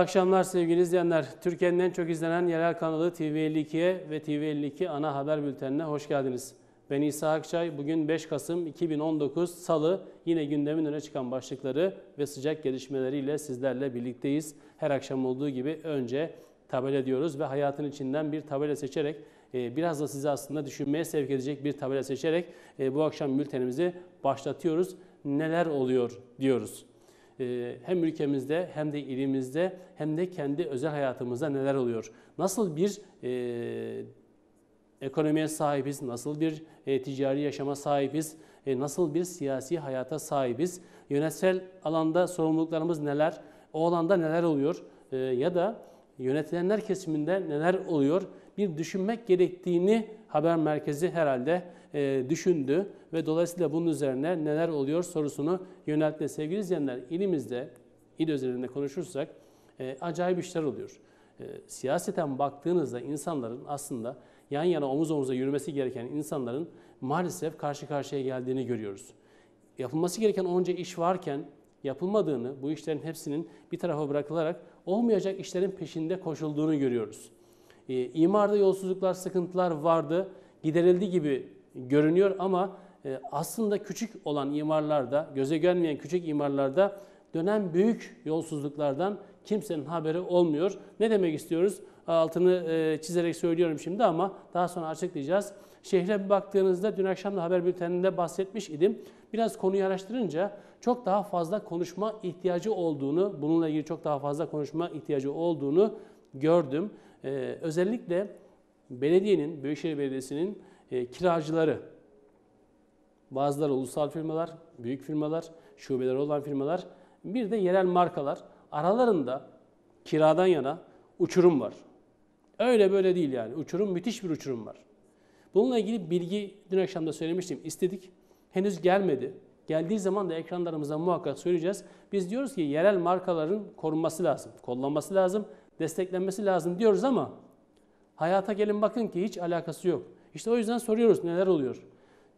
Akşamlar sevgili izleyenler. Türkiye'nin en çok izlenen yerel kanalı TV52'ye ve TV52 ana haber bültenine hoş geldiniz. Ben İsa Akçay. Bugün 5 Kasım 2019 Salı yine gündemin öne çıkan başlıkları ve sıcak gelişmeleriyle sizlerle birlikteyiz. Her akşam olduğu gibi önce tabela diyoruz ve hayatın içinden bir tabela seçerek e, biraz da sizi aslında düşünmeye sevk edecek bir tabela seçerek e, bu akşam bültenimizi başlatıyoruz. Neler oluyor diyoruz. E, hem ülkemizde hem de ilimizde hem de kendi özel hayatımızda neler oluyor? Nasıl bir e, ekonomiye sahibiz, nasıl bir e, ticari yaşama sahibiz, e, nasıl bir siyasi hayata sahibiz, yönetsel alanda sorumluluklarımız neler, o alanda neler oluyor? E, ya da yönetilenler kesiminde neler oluyor? Bir düşünmek gerektiğini haber merkezi herhalde e, düşündü ve dolayısıyla bunun üzerine neler oluyor sorusunu yöneltti. Sevgili izleyenler ilimizde, il özelinde konuşursak e, acayip işler oluyor. E, siyaseten baktığınızda insanların aslında yan yana omuz omuza yürümesi gereken insanların maalesef karşı karşıya geldiğini görüyoruz. Yapılması gereken onca iş varken yapılmadığını, bu işlerin hepsinin bir tarafa bırakılarak olmayacak işlerin peşinde koşulduğunu görüyoruz. E, imarda yolsuzluklar, sıkıntılar vardı, giderildi gibi görünüyor ama e, aslında küçük olan imarlarda, göze görmeyen küçük imarlarda dönen büyük yolsuzluklardan kimsenin haberi olmuyor. Ne demek istiyoruz? Altını e, çizerek söylüyorum şimdi ama daha sonra açıklayacağız. Şehre bir baktığınızda dün akşam da haber bülteninde bahsetmiş idim. Biraz konuyu araştırınca çok daha fazla konuşma ihtiyacı olduğunu, bununla ilgili çok daha fazla konuşma ihtiyacı olduğunu gördüm. Ee, özellikle belediyenin, Büyükşehir Belediyesi'nin e, kiracıları, bazıları ulusal firmalar, büyük firmalar, şubeleri olan firmalar, bir de yerel markalar. Aralarında kiradan yana uçurum var. Öyle böyle değil yani. Uçurum, müthiş bir uçurum var. Bununla ilgili bilgi dün akşam da söylemiştim. İstedik. Henüz gelmedi. Geldiği zaman da ekranlarımıza muhakkak söyleyeceğiz. Biz diyoruz ki yerel markaların korunması lazım, kollanması lazım, desteklenmesi lazım diyoruz ama hayata gelin bakın ki hiç alakası yok. İşte o yüzden soruyoruz neler oluyor?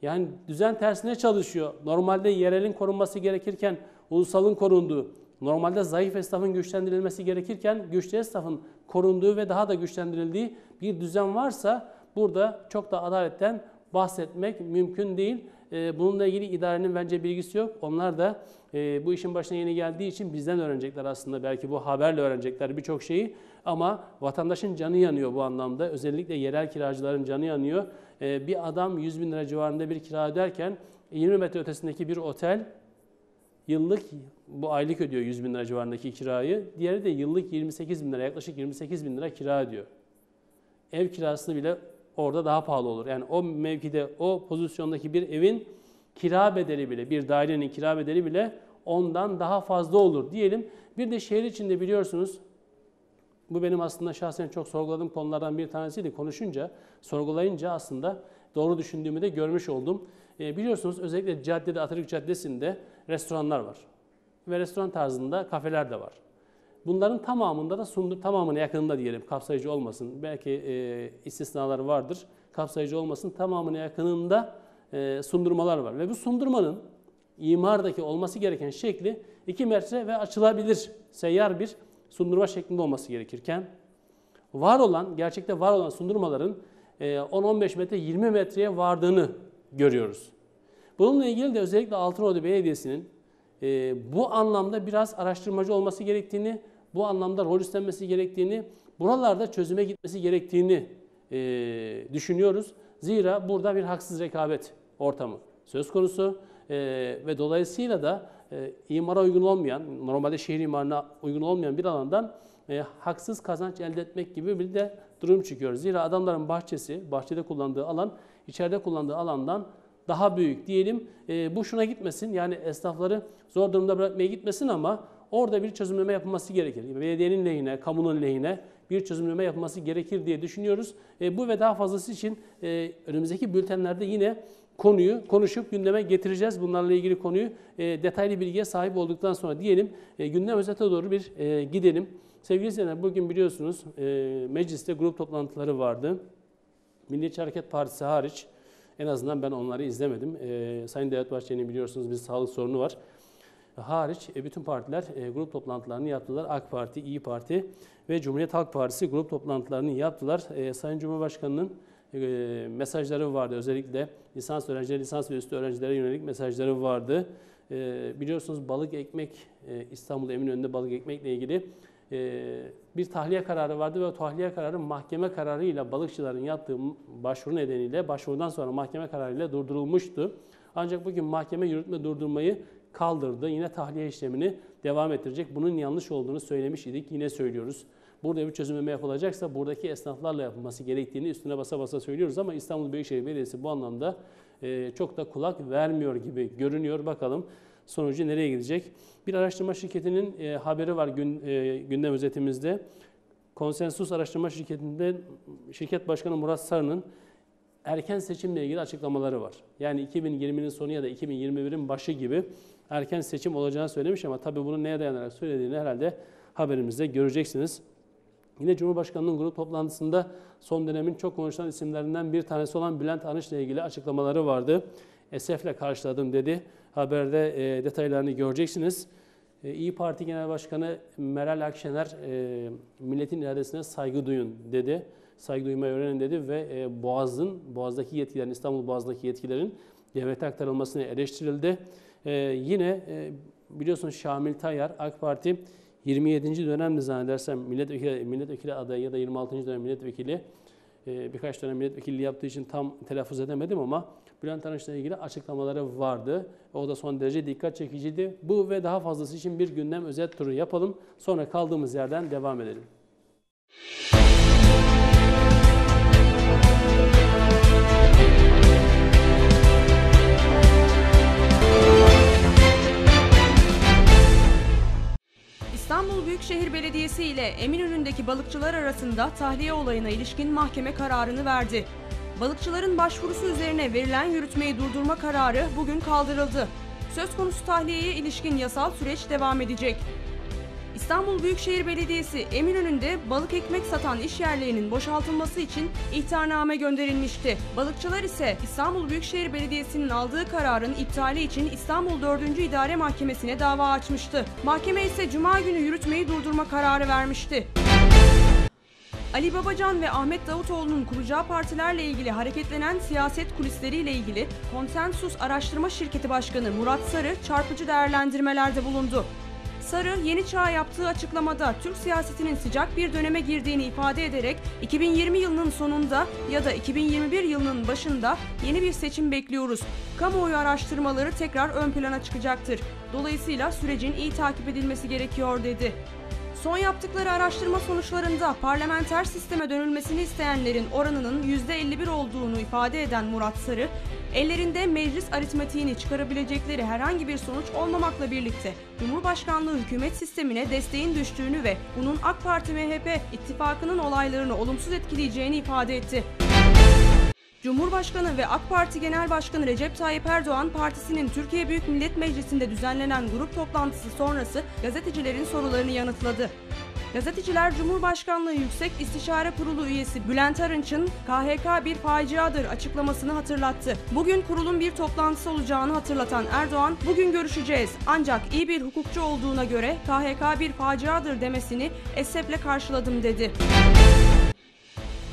Yani düzen tersine çalışıyor. Normalde yerelin korunması gerekirken ulusalın korunduğu, normalde zayıf esnafın güçlendirilmesi gerekirken güçlü esnafın korunduğu ve daha da güçlendirildiği bir düzen varsa burada çok da adaletten bahsetmek mümkün değil. Ee, bununla ilgili idarenin bence bilgisi yok. Onlar da e, bu işin başına yeni geldiği için bizden öğrenecekler aslında. Belki bu haberle öğrenecekler birçok şeyi. Ama vatandaşın canı yanıyor bu anlamda. Özellikle yerel kiracıların canı yanıyor. Ee, bir adam 100 bin lira civarında bir kira öderken 20 metre ötesindeki bir otel yıllık bu aylık ödüyor 100 bin lira civarındaki kirayı. Diğeri de yıllık 28 bin lira yaklaşık 28 bin lira kira ödüyor. Ev kirasını bile orada daha pahalı olur. Yani o mevkide, o pozisyondaki bir evin kira bedeli bile, bir dairenin kira bedeli bile ondan daha fazla olur diyelim. Bir de şehir içinde biliyorsunuz, bu benim aslında şahsen çok sorguladığım konulardan bir tanesiydi. Konuşunca, sorgulayınca aslında doğru düşündüğümü de görmüş oldum. E, biliyorsunuz özellikle caddede, Atatürk Caddesi'nde restoranlar var. Ve restoran tarzında kafeler de var. Bunların tamamında da sundur, tamamına yakınında diyelim kapsayıcı olmasın. Belki e, istisnalar vardır. Kapsayıcı olmasın. Tamamına yakınında e, sundurmalar var. Ve bu sundurmanın imardaki olması gereken şekli 2 metre ve açılabilir seyyar bir sundurma şeklinde olması gerekirken var olan, gerçekte var olan sundurmaların 10-15 e, metre, 20 metreye vardığını görüyoruz. Bununla ilgili de özellikle Altınordu Belediyesi'nin e, bu anlamda biraz araştırmacı olması gerektiğini bu anlamda rol üstlenmesi gerektiğini, buralarda çözüme gitmesi gerektiğini e, düşünüyoruz. Zira burada bir haksız rekabet ortamı söz konusu e, ve dolayısıyla da e, imara uygun olmayan, normalde şehir imarına uygun olmayan bir alandan e, haksız kazanç elde etmek gibi bir de durum çıkıyor. Zira adamların bahçesi, bahçede kullandığı alan, içeride kullandığı alandan daha büyük diyelim. E, bu şuna gitmesin yani esnafları zor durumda bırakmaya gitmesin ama orada bir çözümleme yapılması gerekir. Belediyenin lehine, kamunun lehine bir çözümleme yapılması gerekir diye düşünüyoruz. E, bu ve daha fazlası için e, önümüzdeki bültenlerde yine konuyu konuşup gündeme getireceğiz. Bunlarla ilgili konuyu e, detaylı bilgiye sahip olduktan sonra diyelim e, gündem özete doğru bir e, gidelim. Sevgili izleyenler bugün biliyorsunuz e, mecliste grup toplantıları vardı. Milliyetçi Hareket Partisi hariç en azından ben onları izlemedim. E, Sayın Devlet Bahçeli'nin biliyorsunuz bir sağlık sorunu var. Hariç e, bütün partiler e, grup toplantılarını yaptılar. AK Parti, İyi Parti ve Cumhuriyet Halk Partisi grup toplantılarını yaptılar. E, Sayın Cumhurbaşkanı'nın mesajları vardı. Özellikle lisans öğrencileri, lisans ve üstü öğrencilere yönelik mesajları vardı. Biliyorsunuz balık ekmek, İstanbul Eminönü'nde balık ekmekle ilgili bir tahliye kararı vardı ve o tahliye kararı mahkeme kararıyla balıkçıların yaptığı başvuru nedeniyle başvurudan sonra mahkeme kararıyla durdurulmuştu. Ancak bugün mahkeme yürütme durdurmayı kaldırdı. Yine tahliye işlemini devam ettirecek. Bunun yanlış olduğunu söylemiş idik. Yine söylüyoruz. Burada bir çözümleme yapılacaksa buradaki esnaflarla yapılması gerektiğini üstüne basa basa söylüyoruz ama İstanbul Büyükşehir Belediyesi bu anlamda e, çok da kulak vermiyor gibi görünüyor. Bakalım sonucu nereye gidecek? Bir araştırma şirketinin e, haberi var e, gündem özetimizde. Konsensus Araştırma Şirketi'nde şirket başkanı Murat Sarı'nın erken seçimle ilgili açıklamaları var. Yani 2020'nin sonu ya da 2021'in başı gibi erken seçim olacağını söylemiş ama tabii bunu neye dayanarak söylediğini herhalde haberimizde göreceksiniz. Yine Cumhurbaşkanı'nın grup toplantısında son dönemin çok konuşulan isimlerinden bir tanesi olan Bülent Arınç'la ilgili açıklamaları vardı. Esefle karşıladım dedi. Haberde e, detaylarını göreceksiniz. E, İyi Parti Genel Başkanı Meral Akşener e, milletin iradesine saygı duyun dedi. Saygı duymayı öğrenin dedi ve e, Boğaz'ın, Boğaz'daki yetkilerin, İstanbul Boğaz'daki yetkilerin devlete aktarılmasını eleştirildi. E, yine e, biliyorsunuz Şamil Tayyar, AK Parti 27. dönemde zannedersem milletvekili, milletvekili adayı ya da 26. dönem milletvekili e, birkaç dönem milletvekilliği yaptığı için tam telaffuz edemedim ama Bülent Arınç'la ilgili açıklamaları vardı. O da son derece dikkat çekiciydi. Bu ve daha fazlası için bir gündem özet turu yapalım. Sonra kaldığımız yerden devam edelim. İstanbul Büyükşehir Belediyesi ile Eminönü'ndeki balıkçılar arasında tahliye olayına ilişkin mahkeme kararını verdi. Balıkçıların başvurusu üzerine verilen yürütmeyi durdurma kararı bugün kaldırıldı. Söz konusu tahliyeye ilişkin yasal süreç devam edecek. İstanbul Büyükşehir Belediyesi Eminönü'nde balık ekmek satan iş yerlerinin boşaltılması için ihtarname gönderilmişti. Balıkçılar ise İstanbul Büyükşehir Belediyesi'nin aldığı kararın iptali için İstanbul 4. İdare Mahkemesi'ne dava açmıştı. Mahkeme ise cuma günü yürütmeyi durdurma kararı vermişti. Ali Babacan ve Ahmet Davutoğlu'nun kuracağı partilerle ilgili hareketlenen siyaset kulisleriyle ilgili Konsensus Araştırma Şirketi Başkanı Murat Sarı çarpıcı değerlendirmelerde bulundu. Sarı, Yeni Çağ yaptığı açıklamada Türk siyasetinin sıcak bir döneme girdiğini ifade ederek 2020 yılının sonunda ya da 2021 yılının başında yeni bir seçim bekliyoruz. Kamuoyu araştırmaları tekrar ön plana çıkacaktır. Dolayısıyla sürecin iyi takip edilmesi gerekiyor dedi. Son yaptıkları araştırma sonuçlarında parlamenter sisteme dönülmesini isteyenlerin oranının %51 olduğunu ifade eden Murat Sarı, ellerinde meclis aritmatiğini çıkarabilecekleri herhangi bir sonuç olmamakla birlikte Cumhurbaşkanlığı hükümet sistemine desteğin düştüğünü ve bunun AK Parti MHP ittifakının olaylarını olumsuz etkileyeceğini ifade etti. Cumhurbaşkanı ve AK Parti Genel Başkanı Recep Tayyip Erdoğan partisinin Türkiye Büyük Millet Meclisi'nde düzenlenen grup toplantısı sonrası gazetecilerin sorularını yanıtladı. Gazeteciler Cumhurbaşkanlığı Yüksek İstişare Kurulu üyesi Bülent Arınç'ın KHK bir faciadır açıklamasını hatırlattı. Bugün kurulun bir toplantısı olacağını hatırlatan Erdoğan, bugün görüşeceğiz ancak iyi bir hukukçu olduğuna göre KHK bir faciadır demesini esefle karşıladım dedi.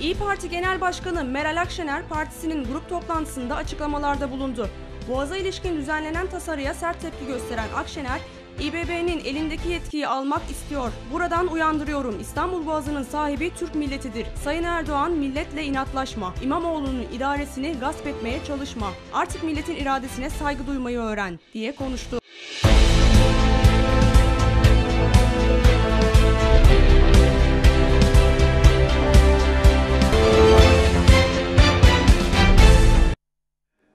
İyi Parti Genel Başkanı Meral Akşener partisinin grup toplantısında açıklamalarda bulundu. Boğaz'a ilişkin düzenlenen tasarıya sert tepki gösteren Akşener, İBB'nin elindeki yetkiyi almak istiyor. Buradan uyandırıyorum. İstanbul Boğazı'nın sahibi Türk milletidir. Sayın Erdoğan milletle inatlaşma. İmamoğlu'nun idaresini gasp etmeye çalışma. Artık milletin iradesine saygı duymayı öğren diye konuştu.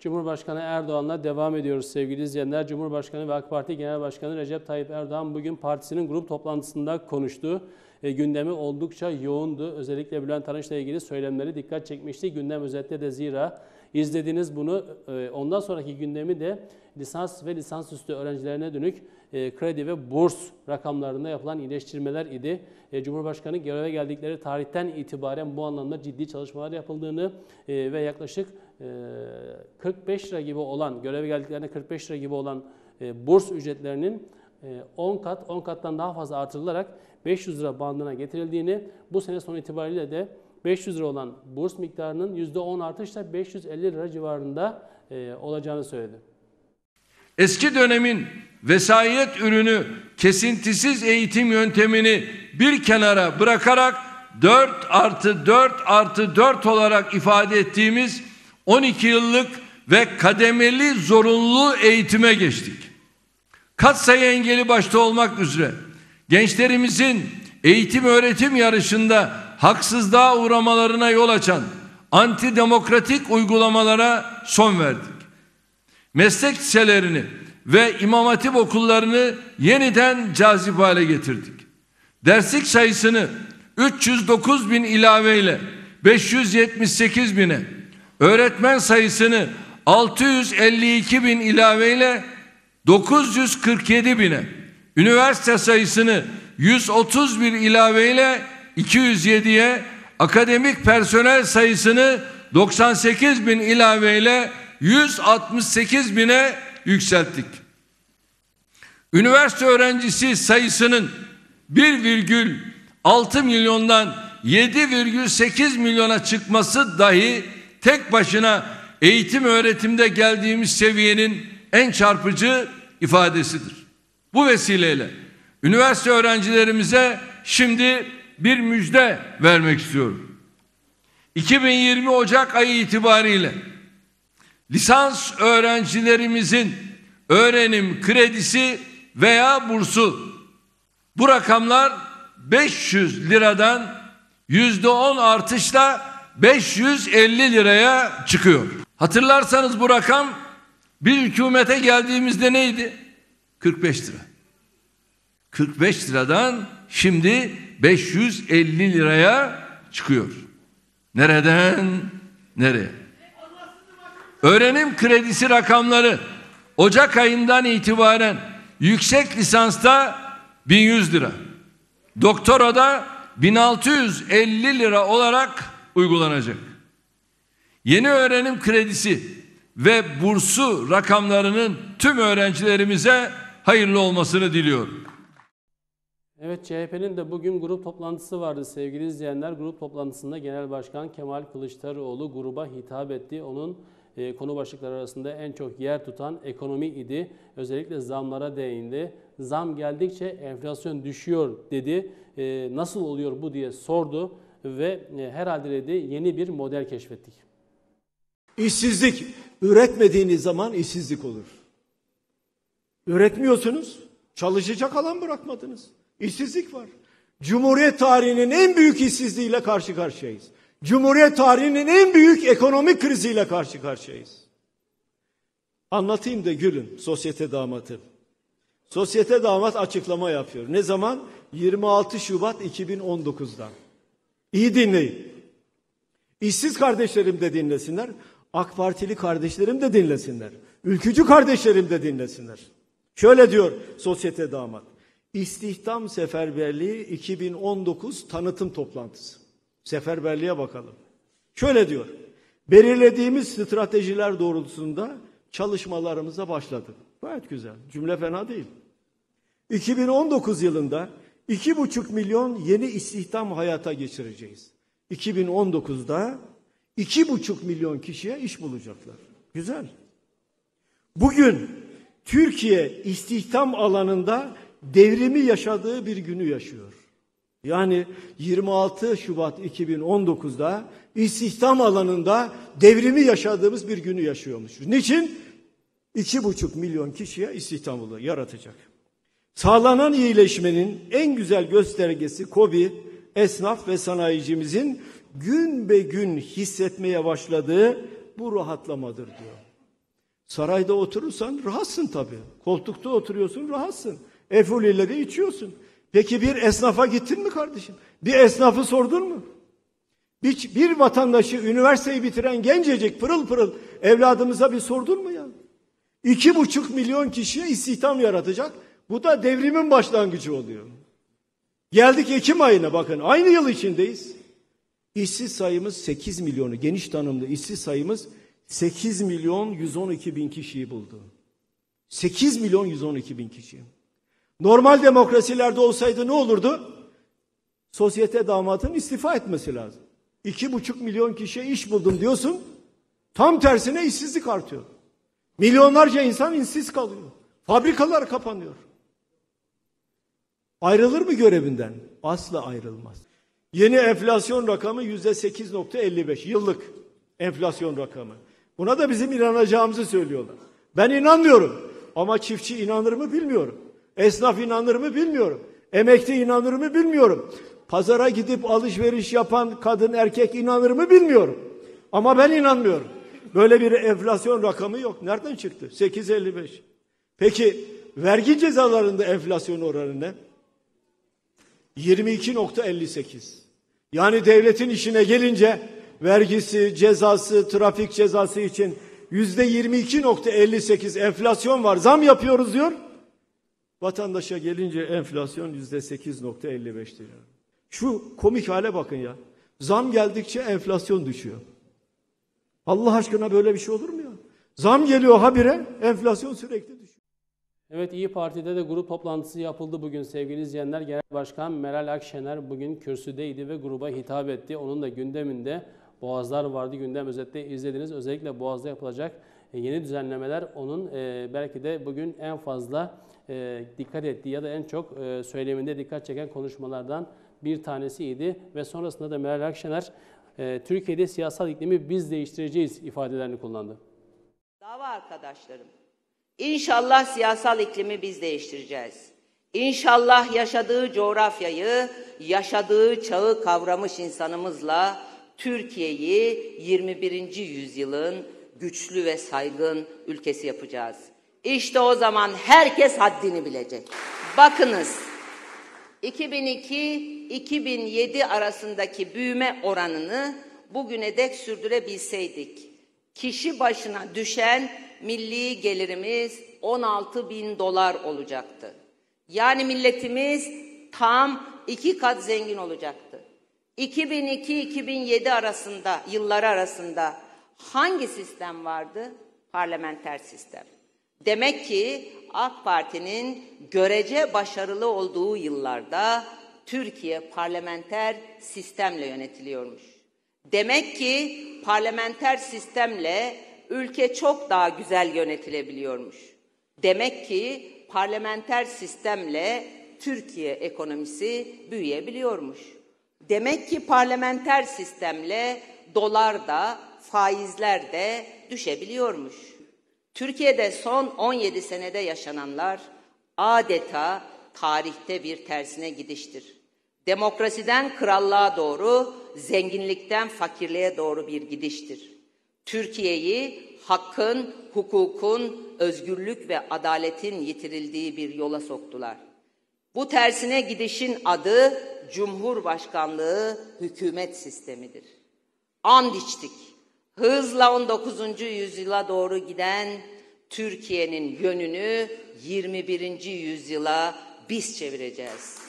Cumhurbaşkanı Erdoğan'la devam ediyoruz sevgili izleyenler. Cumhurbaşkanı ve AK Parti Genel Başkanı Recep Tayyip Erdoğan bugün partisinin grup toplantısında konuştu. E, gündemi oldukça yoğundu. Özellikle Bülent Arınç'la ilgili söylemleri dikkat çekmişti. Gündem özetle de zira izlediniz bunu. E, ondan sonraki gündemi de lisans ve lisansüstü öğrencilerine dönük e, kredi ve burs rakamlarında yapılan iyileştirmeler idi. E, Cumhurbaşkanı göreve geldikleri tarihten itibaren bu anlamda ciddi çalışmalar yapıldığını e, ve yaklaşık 45 lira gibi olan, göreve geldiklerinde 45 lira gibi olan e, burs ücretlerinin e, 10 kat, 10 kattan daha fazla artırılarak 500 lira bandına getirildiğini, bu sene sonu itibariyle de 500 lira olan burs miktarının %10 artışla 550 lira civarında e, olacağını söyledi. Eski dönemin vesayet ürünü kesintisiz eğitim yöntemini bir kenara bırakarak 4 artı 4 artı 4 olarak ifade ettiğimiz 12 yıllık ve kademeli zorunlu eğitime geçtik. Katsayı engeli başta olmak üzere gençlerimizin eğitim öğretim yarışında haksızlığa uğramalarına yol açan antidemokratik uygulamalara son verdik meslek liselerini ve imam hatip okullarını yeniden cazip hale getirdik. Derslik sayısını 309 bin ilaveyle 578 bine, öğretmen sayısını 652 bin ilaveyle 947 bine, üniversite sayısını 131 ilaveyle 207'ye, akademik personel sayısını 98 bin ilaveyle 168 bine yükselttik. Üniversite öğrencisi sayısının 1,6 milyondan 7,8 milyona çıkması dahi tek başına eğitim öğretimde geldiğimiz seviyenin en çarpıcı ifadesidir. Bu vesileyle üniversite öğrencilerimize şimdi bir müjde vermek istiyorum. 2020 Ocak ayı itibariyle lisans öğrencilerimizin öğrenim kredisi veya bursu bu rakamlar 500 liradan yüzde 10 artışla 550 liraya çıkıyor. Hatırlarsanız bu rakam bir hükümete geldiğimizde neydi? 45 lira. 45 liradan şimdi 550 liraya çıkıyor. Nereden nereye? Öğrenim kredisi rakamları Ocak ayından itibaren yüksek lisansta 1100 lira. Doktorada 1650 lira olarak uygulanacak. Yeni öğrenim kredisi ve bursu rakamlarının tüm öğrencilerimize hayırlı olmasını diliyorum. Evet CHP'nin de bugün grup toplantısı vardı sevgili izleyenler. Grup toplantısında Genel Başkan Kemal Kılıçdaroğlu gruba hitap etti. Onun e, konu başlıkları arasında en çok yer tutan ekonomi idi. Özellikle zamlara değindi. Zam geldikçe enflasyon düşüyor dedi. E, nasıl oluyor bu diye sordu ve e, herhalde dedi yeni bir model keşfettik. İşsizlik üretmediğiniz zaman işsizlik olur. Üretmiyorsunuz, çalışacak alan bırakmadınız. İşsizlik var. Cumhuriyet tarihinin en büyük işsizliğiyle karşı karşıyayız. Cumhuriyet tarihinin en büyük ekonomik kriziyle karşı karşıyayız. Anlatayım da gülün sosyete damatı. Sosyete damat açıklama yapıyor. Ne zaman? 26 Şubat 2019'da. İyi dinleyin. İşsiz kardeşlerim de dinlesinler. AK Partili kardeşlerim de dinlesinler. Ülkücü kardeşlerim de dinlesinler. Şöyle diyor sosyete damat. İstihdam Seferberliği 2019 tanıtım toplantısı. Seferberliğe bakalım. Şöyle diyor. Belirlediğimiz stratejiler doğrultusunda çalışmalarımıza başladık. Gayet güzel. Cümle fena değil. 2019 yılında 2,5 milyon yeni istihdam hayata geçireceğiz. 2019'da 2,5 milyon kişiye iş bulacaklar. Güzel. Bugün Türkiye istihdam alanında devrimi yaşadığı bir günü yaşıyor. Yani 26 Şubat 2019'da istihdam alanında devrimi yaşadığımız bir günü yaşıyormuşuz. Niçin? 2,5 milyon kişiye istihdam yaratacak. Sağlanan iyileşmenin en güzel göstergesi KOBİ, esnaf ve sanayicimizin gün be gün hissetmeye başladığı bu rahatlamadır diyor. Sarayda oturursan rahatsın tabii. Koltukta oturuyorsun rahatsın. Efulileri içiyorsun. Peki bir esnafa gittin mi kardeşim? Bir esnafı sordun mu? Bir, bir vatandaşı üniversiteyi bitiren gencecik pırıl pırıl evladımıza bir sordun mu ya? İki buçuk milyon kişiye istihdam yaratacak. Bu da devrimin başlangıcı oluyor. Geldik Ekim ayına bakın aynı yıl içindeyiz. İşsiz sayımız 8 milyonu geniş tanımlı işsiz sayımız 8 milyon 112 bin kişiyi buldu. 8 milyon 112 bin kişi. Normal demokrasilerde olsaydı ne olurdu? Sosyete damatın istifa etmesi lazım. İki buçuk milyon kişiye iş buldum diyorsun. Tam tersine işsizlik artıyor. Milyonlarca insan işsiz kalıyor. Fabrikalar kapanıyor. Ayrılır mı görevinden? Asla ayrılmaz. Yeni enflasyon rakamı yüzde 8.55 yıllık enflasyon rakamı. Buna da bizim inanacağımızı söylüyorlar. Ben inanmıyorum ama çiftçi inanır mı bilmiyorum. Esnaf inanır mı bilmiyorum. Emekli inanır mı bilmiyorum. Pazara gidip alışveriş yapan kadın erkek inanır mı bilmiyorum. Ama ben inanmıyorum. Böyle bir enflasyon rakamı yok. Nereden çıktı? 8.55. Peki vergi cezalarında enflasyon oranı ne? 22.58. Yani devletin işine gelince vergisi, cezası, trafik cezası için yüzde 22.58 enflasyon var. Zam yapıyoruz diyor. Vatandaşa gelince enflasyon yüzde 8.55 diyor. Şu komik hale bakın ya. Zam geldikçe enflasyon düşüyor. Allah aşkına böyle bir şey olur mu ya? Zam geliyor habire, enflasyon sürekli. Evet İyi Parti'de de grup toplantısı yapıldı bugün sevgili izleyenler. Genel Başkan Meral Akşener bugün kürsüdeydi ve gruba hitap etti. Onun da gündeminde Boğazlar vardı. Gündem özette izlediniz. Özellikle Boğaz'da yapılacak e, yeni düzenlemeler onun e, belki de bugün en fazla e, dikkat ettiği ya da en çok söyleminde dikkat çeken konuşmalardan bir tanesiydi. Ve sonrasında da Meral Akşener Türkiye'de siyasal iklimi biz değiştireceğiz ifadelerini kullandı. Dava arkadaşlarım, İnşallah siyasal iklimi biz değiştireceğiz. İnşallah yaşadığı coğrafyayı, yaşadığı çağı kavramış insanımızla Türkiye'yi 21. yüzyılın güçlü ve saygın ülkesi yapacağız. İşte o zaman herkes haddini bilecek. Bakınız 2002-2007 arasındaki büyüme oranını bugüne dek sürdürebilseydik, kişi başına düşen milli gelirimiz 16 bin dolar olacaktı. Yani milletimiz tam iki kat zengin olacaktı. 2002-2007 arasında, yılları arasında hangi sistem vardı? Parlamenter sistem. Demek ki AK Parti'nin görece başarılı olduğu yıllarda Türkiye parlamenter sistemle yönetiliyormuş. Demek ki parlamenter sistemle ülke çok daha güzel yönetilebiliyormuş. Demek ki parlamenter sistemle Türkiye ekonomisi büyüyebiliyormuş. Demek ki parlamenter sistemle dolar da faizler de düşebiliyormuş. Türkiye'de son 17 senede yaşananlar adeta tarihte bir tersine gidiştir. Demokrasiden krallığa doğru, zenginlikten fakirliğe doğru bir gidiştir. Türkiye'yi hakkın, hukukun, özgürlük ve adaletin yitirildiği bir yola soktular. Bu tersine gidişin adı Cumhurbaşkanlığı hükümet sistemidir. And içtik. Hızla 19. yüzyıla doğru giden Türkiye'nin yönünü 21. yüzyıla biz çevireceğiz.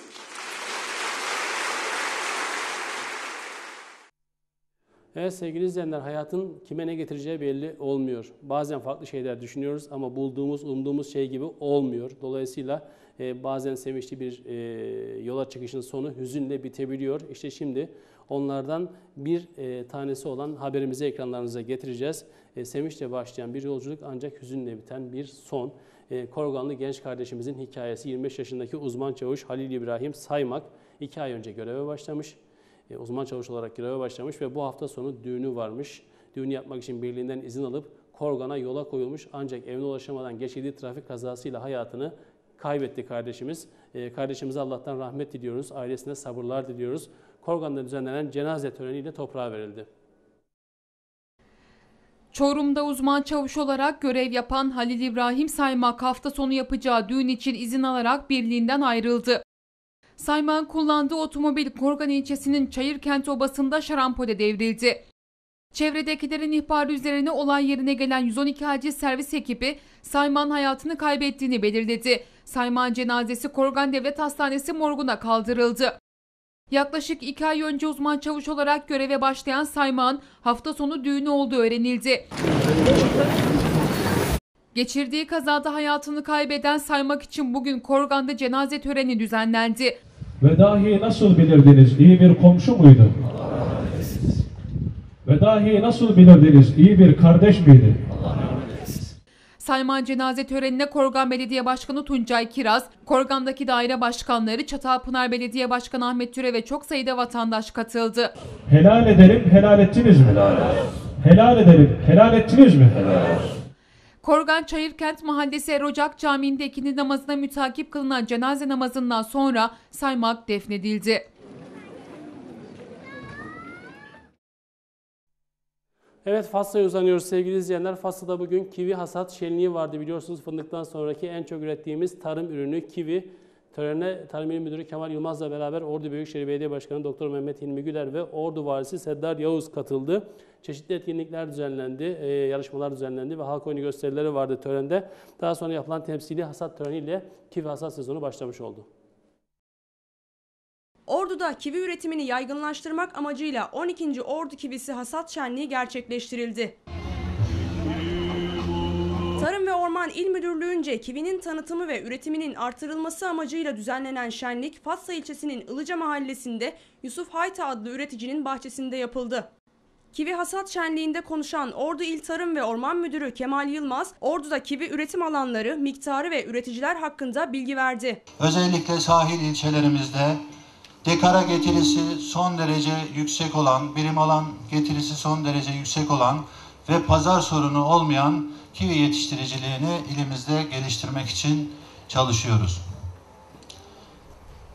Evet sevgili izleyenler hayatın kime ne getireceği belli olmuyor. Bazen farklı şeyler düşünüyoruz ama bulduğumuz, umduğumuz şey gibi olmuyor. Dolayısıyla e, bazen sevinçli bir e, yola çıkışın sonu hüzünle bitebiliyor. İşte şimdi onlardan bir e, tanesi olan haberimizi ekranlarınıza getireceğiz. E, sevinçle başlayan bir yolculuk ancak hüzünle biten bir son. E, Korganlı genç kardeşimizin hikayesi 25 yaşındaki uzman çavuş Halil İbrahim Saymak 2 ay önce göreve başlamış e, uzman çavuş olarak göreve başlamış ve bu hafta sonu düğünü varmış. Düğünü yapmak için birliğinden izin alıp Korgan'a yola koyulmuş ancak evine ulaşamadan geçirdiği trafik kazasıyla hayatını kaybetti kardeşimiz. E, kardeşimize Allah'tan rahmet diliyoruz, ailesine sabırlar diliyoruz. Korgan'da düzenlenen cenaze töreniyle toprağa verildi. Çorum'da uzman çavuş olarak görev yapan Halil İbrahim Saymak hafta sonu yapacağı düğün için izin alarak birliğinden ayrıldı. Saymak'ın kullandığı otomobil Korgan ilçesinin Çayırkent Obası'nda şarampole devrildi. Çevredekilerin ihbarı üzerine olay yerine gelen 112 acil servis ekibi Saymak'ın hayatını kaybettiğini belirledi. Saymak'ın cenazesi Korgan Devlet Hastanesi morguna kaldırıldı. Yaklaşık iki ay önce uzman çavuş olarak göreve başlayan Saymak'ın hafta sonu düğünü olduğu öğrenildi. Geçirdiği kazada hayatını kaybeden saymak için bugün Korgan'da cenaze töreni düzenlendi. Ve dahi nasıl bilirdiniz iyi bir komşu muydu? Ve dahi nasıl bilirdiniz iyi bir kardeş miydi? Sayman cenaze törenine Korgan Belediye Başkanı Tuncay Kiraz, Korgan'daki daire başkanları Çatalpınar Belediye Başkanı Ahmet Türe ve çok sayıda vatandaş katıldı. Helal edelim, helal ettiniz mi? Helal edelim, helal ettiniz mi? Korgan Çayırkent Mahallesi Erocak Camii'nde ikindi namazına mütakip kılınan cenaze namazından sonra saymak defnedildi. Evet Fas'ta uzanıyoruz sevgili izleyenler. Fas'ta bugün kivi hasat şenliği vardı biliyorsunuz fındıktan sonraki en çok ürettiğimiz tarım ürünü kivi. Törene Tarım İl Müdürü Kemal Yılmaz'la beraber Ordu Büyükşehir Belediye Başkanı Doktor Mehmet Hilmi Güler ve Ordu Valisi Seddar Yavuz katıldı. Çeşitli etkinlikler düzenlendi, e, yarışmalar düzenlendi ve halk oyunu gösterileri vardı törende. Daha sonra yapılan temsili hasat töreniyle kivi hasat sezonu başlamış oldu. Ordu'da kivi üretimini yaygınlaştırmak amacıyla 12. Ordu Kivisi Hasat Şenliği gerçekleştirildi. Tarım ve Orman İl Müdürlüğü'nce kivinin tanıtımı ve üretiminin artırılması amacıyla düzenlenen şenlik Fatsa ilçesinin Ilıca mahallesinde Yusuf Hayta adlı üreticinin bahçesinde yapıldı. Kivi hasat şenliğinde konuşan Ordu İl Tarım ve Orman Müdürü Kemal Yılmaz, Ordu'da kivi üretim alanları, miktarı ve üreticiler hakkında bilgi verdi. Özellikle sahil ilçelerimizde dekara getirisi son derece yüksek olan, birim alan getirisi son derece yüksek olan ve pazar sorunu olmayan kivi yetiştiriciliğini ilimizde geliştirmek için çalışıyoruz.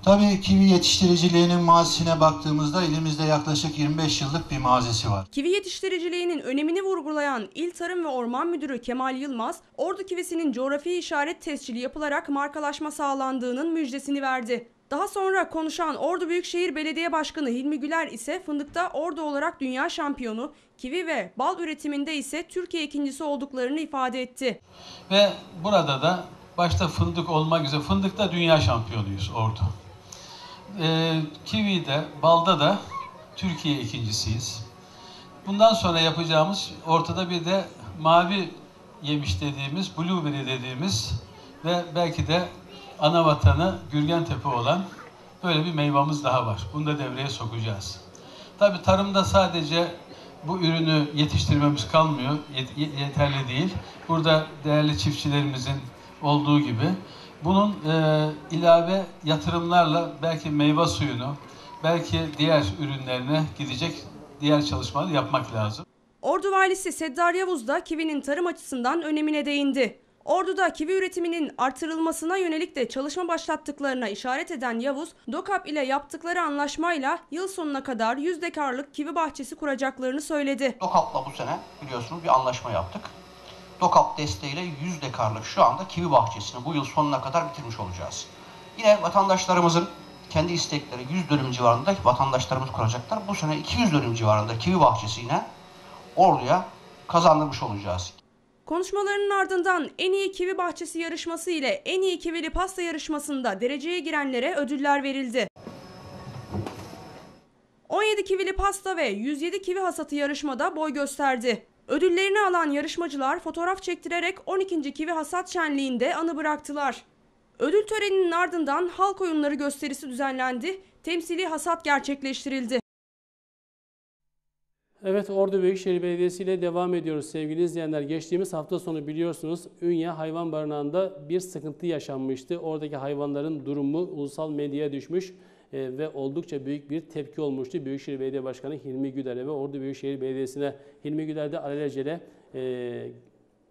Tabii kivi yetiştiriciliğinin mazisine baktığımızda elimizde yaklaşık 25 yıllık bir mazisi var. Kivi yetiştiriciliğinin önemini vurgulayan İl Tarım ve Orman Müdürü Kemal Yılmaz, Ordu kivisinin coğrafi işaret tescili yapılarak markalaşma sağlandığının müjdesini verdi. Daha sonra konuşan Ordu Büyükşehir Belediye Başkanı Hilmi Güler ise fındıkta Ordu olarak dünya şampiyonu, kivi ve bal üretiminde ise Türkiye ikincisi olduklarını ifade etti. Ve burada da başta fındık olmak üzere fındıkta dünya şampiyonuyuz Ordu. Ee, Kiwi'de, balda da Türkiye ikincisiyiz. Bundan sonra yapacağımız ortada bir de mavi yemiş dediğimiz, blueberry dediğimiz ve belki de ana vatanı Gürgentepe olan böyle bir meyvamız daha var. Bunu da devreye sokacağız. Tabi tarımda sadece bu ürünü yetiştirmemiz kalmıyor, yet- yeterli değil. Burada değerli çiftçilerimizin olduğu gibi bunun e, ilave yatırımlarla belki meyve suyunu, belki diğer ürünlerine gidecek diğer çalışmaları yapmak lazım. Ordu Valisi Seddar Yavuz da kivinin tarım açısından önemine değindi. Ordu'da kivi üretiminin artırılmasına yönelik de çalışma başlattıklarına işaret eden Yavuz, DOKAP ile yaptıkları anlaşmayla yıl sonuna kadar 100 dekarlık kivi bahçesi kuracaklarını söyledi. DOKAP'la bu sene biliyorsunuz bir anlaşma yaptık. DOKAP desteğiyle 100 dekarlık şu anda kivi bahçesini bu yıl sonuna kadar bitirmiş olacağız. Yine vatandaşlarımızın kendi istekleri 100 dönüm civarında vatandaşlarımız kuracaklar. Bu sene 200 dönüm civarında kivi bahçesi Ordu'ya kazandırmış olacağız. Konuşmalarının ardından en iyi kivi bahçesi yarışması ile en iyi kivili pasta yarışmasında dereceye girenlere ödüller verildi. 17 kivili pasta ve 107 kivi hasatı yarışmada boy gösterdi. Ödüllerini alan yarışmacılar fotoğraf çektirerek 12. kivi hasat şenliğinde anı bıraktılar. Ödül töreninin ardından halk oyunları gösterisi düzenlendi, temsili hasat gerçekleştirildi. Evet Ordu Büyükşehir Belediyesi ile devam ediyoruz sevgili izleyenler. Geçtiğimiz hafta sonu biliyorsunuz Ünye Hayvan Barınağı'nda bir sıkıntı yaşanmıştı. Oradaki hayvanların durumu ulusal medyaya düşmüş e, ve oldukça büyük bir tepki olmuştu. Büyükşehir Belediye Başkanı Hilmi Güler'e ve Ordu Büyükşehir Belediyesi'ne Hilmi Güler de alelacele e,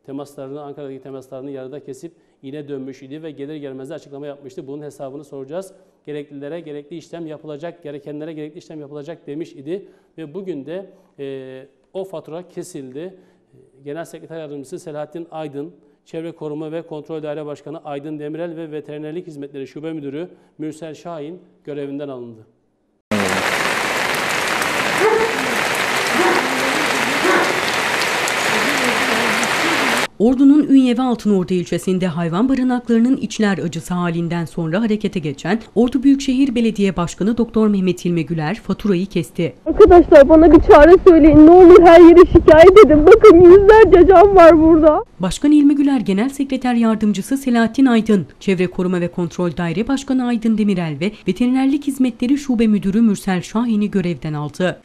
temaslarını, Ankara'daki temaslarını yarıda kesip yine dönmüş idi ve gelir gelmez de açıklama yapmıştı. Bunun hesabını soracağız. Gereklilere gerekli işlem yapılacak, gerekenlere gerekli işlem yapılacak demiş idi. Ve bugün de e, o fatura kesildi. Genel Sekreter Yardımcısı Selahattin Aydın, Çevre Koruma ve Kontrol Daire Başkanı Aydın Demirel ve Veterinerlik Hizmetleri Şube Müdürü Mürsel Şahin görevinden alındı. Ordu'nun Ünye ve Altınordu ilçesinde hayvan barınaklarının içler acısı halinden sonra harekete geçen Ordu Büyükşehir Belediye Başkanı Doktor Mehmet Hilmi Güler faturayı kesti. Arkadaşlar bana bir çare söyleyin. Ne olur her yere şikayet edin. Bakın yüzlerce can var burada. Başkan İlmi Güler Genel Sekreter Yardımcısı Selahattin Aydın, Çevre Koruma ve Kontrol Daire Başkanı Aydın Demirel ve Veterinerlik Hizmetleri Şube Müdürü Mürsel Şahin'i görevden aldı.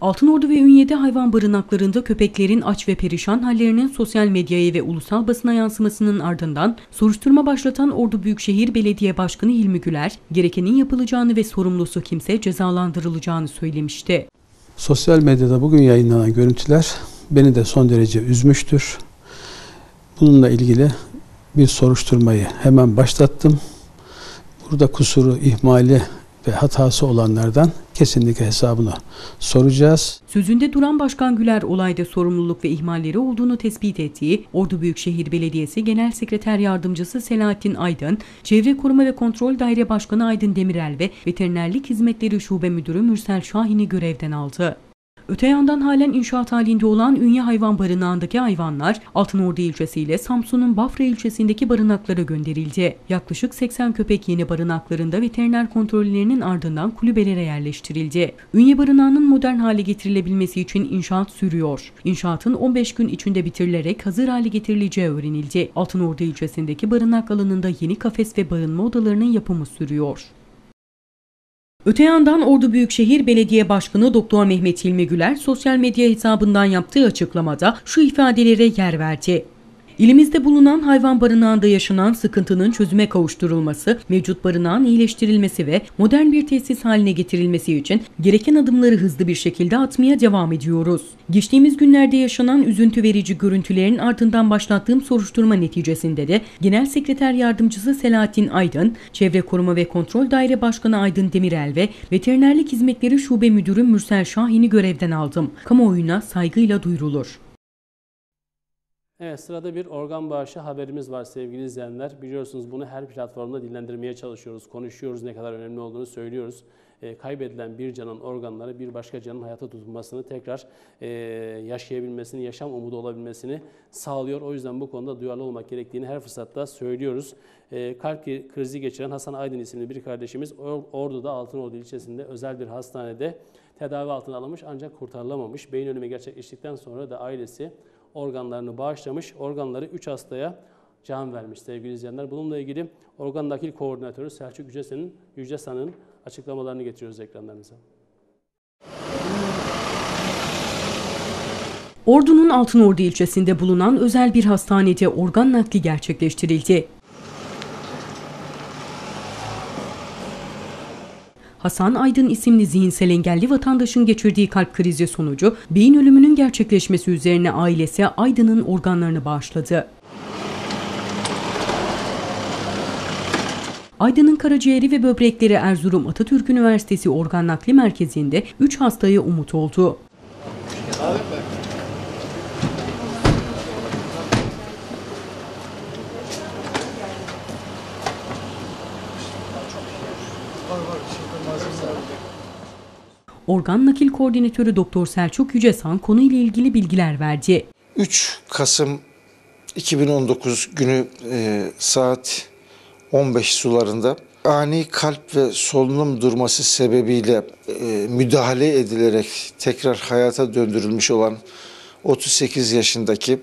Altınordu ve Ünye'de hayvan barınaklarında köpeklerin aç ve perişan hallerinin sosyal medyaya ve ulusal basına yansımasının ardından soruşturma başlatan Ordu Büyükşehir Belediye Başkanı Hilmi Güler, gerekenin yapılacağını ve sorumlusu kimse cezalandırılacağını söylemişti. Sosyal medyada bugün yayınlanan görüntüler beni de son derece üzmüştür. Bununla ilgili bir soruşturmayı hemen başlattım. Burada kusuru, ihmali ve hatası olanlardan kesinlikle hesabını soracağız. Sözünde duran Başkan Güler olayda sorumluluk ve ihmalleri olduğunu tespit ettiği Ordu Büyükşehir Belediyesi Genel Sekreter Yardımcısı Selahattin Aydın, Çevre Koruma ve Kontrol Daire Başkanı Aydın Demirel ve Veterinerlik Hizmetleri Şube Müdürü Mürsel Şahin'i görevden aldı. Öte yandan halen inşaat halinde olan Ünye Hayvan Barınağı'ndaki hayvanlar Altınordu ilçesi ile Samsun'un Bafra ilçesindeki barınaklara gönderildi. Yaklaşık 80 köpek yeni barınaklarında veteriner kontrollerinin ardından kulübelere yerleştirildi. Ünye Barınağı'nın modern hale getirilebilmesi için inşaat sürüyor. İnşaatın 15 gün içinde bitirilerek hazır hale getirileceği öğrenildi. Altınordu ilçesindeki barınak alanında yeni kafes ve barınma odalarının yapımı sürüyor. Öte yandan Ordu Büyükşehir Belediye Başkanı Doktor Mehmet Hilmi Güler sosyal medya hesabından yaptığı açıklamada şu ifadelere yer verdi. İlimizde bulunan hayvan barınağında yaşanan sıkıntının çözüme kavuşturulması, mevcut barınağın iyileştirilmesi ve modern bir tesis haline getirilmesi için gereken adımları hızlı bir şekilde atmaya devam ediyoruz. Geçtiğimiz günlerde yaşanan üzüntü verici görüntülerin ardından başlattığım soruşturma neticesinde de Genel Sekreter Yardımcısı Selahattin Aydın, Çevre Koruma ve Kontrol Daire Başkanı Aydın Demirel ve Veterinerlik Hizmetleri Şube Müdürü Mürsel Şahin'i görevden aldım. Kamuoyuna saygıyla duyurulur. Evet sırada bir organ bağışı haberimiz var sevgili izleyenler. Biliyorsunuz bunu her platformda dillendirmeye çalışıyoruz. Konuşuyoruz ne kadar önemli olduğunu söylüyoruz. E, kaybedilen bir canın organları bir başka canın hayata tutunmasını tekrar e, yaşayabilmesini, yaşam umudu olabilmesini sağlıyor. O yüzden bu konuda duyarlı olmak gerektiğini her fırsatta söylüyoruz. E, kalp krizi geçiren Hasan Aydın isimli bir kardeşimiz Ordu'da Altınordu ilçesinde özel bir hastanede tedavi altına alınmış ancak kurtarılamamış. Beyin ölümü gerçekleştikten sonra da ailesi organlarını bağışlamış. Organları 3 hastaya can vermiş sevgili izleyenler. Bununla ilgili organ nakil koordinatörü Selçuk Yücesan'ın Yücesan'ın açıklamalarını getiriyoruz ekranlarınıza. Ordu'nun Altınordu ilçesinde bulunan özel bir hastanede organ nakli gerçekleştirildi. Hasan Aydın isimli zihinsel engelli vatandaşın geçirdiği kalp krizi sonucu beyin ölümünün gerçekleşmesi üzerine ailesi Aydın'ın organlarını bağışladı. Aydın'ın karaciğeri ve böbrekleri Erzurum Atatürk Üniversitesi Organ Nakli Merkezi'nde 3 hastaya umut oldu. Organ Nakil Koordinatörü Doktor Selçuk Yücesan konuyla ilgili bilgiler verdi. 3 Kasım 2019 günü e, saat 15 sularında ani kalp ve solunum durması sebebiyle e, müdahale edilerek tekrar hayata döndürülmüş olan 38 yaşındaki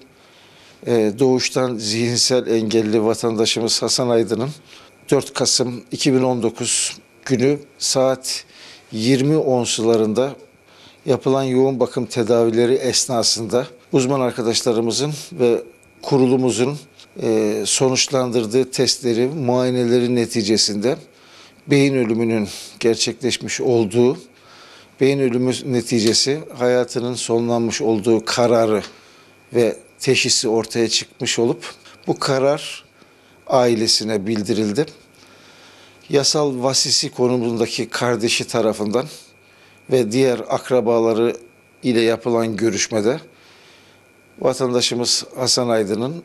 e, doğuştan zihinsel engelli vatandaşımız Hasan Aydın'ın 4 Kasım 2019 günü saat 20 sularında yapılan yoğun bakım tedavileri esnasında uzman arkadaşlarımızın ve kurulumuzun e, sonuçlandırdığı testleri, muayeneleri neticesinde beyin ölümünün gerçekleşmiş olduğu, beyin ölümü neticesi hayatının sonlanmış olduğu kararı ve teşhisi ortaya çıkmış olup bu karar ailesine bildirildi. Yasal vasisi konumundaki kardeşi tarafından ve diğer akrabaları ile yapılan görüşmede vatandaşımız Hasan Aydın'ın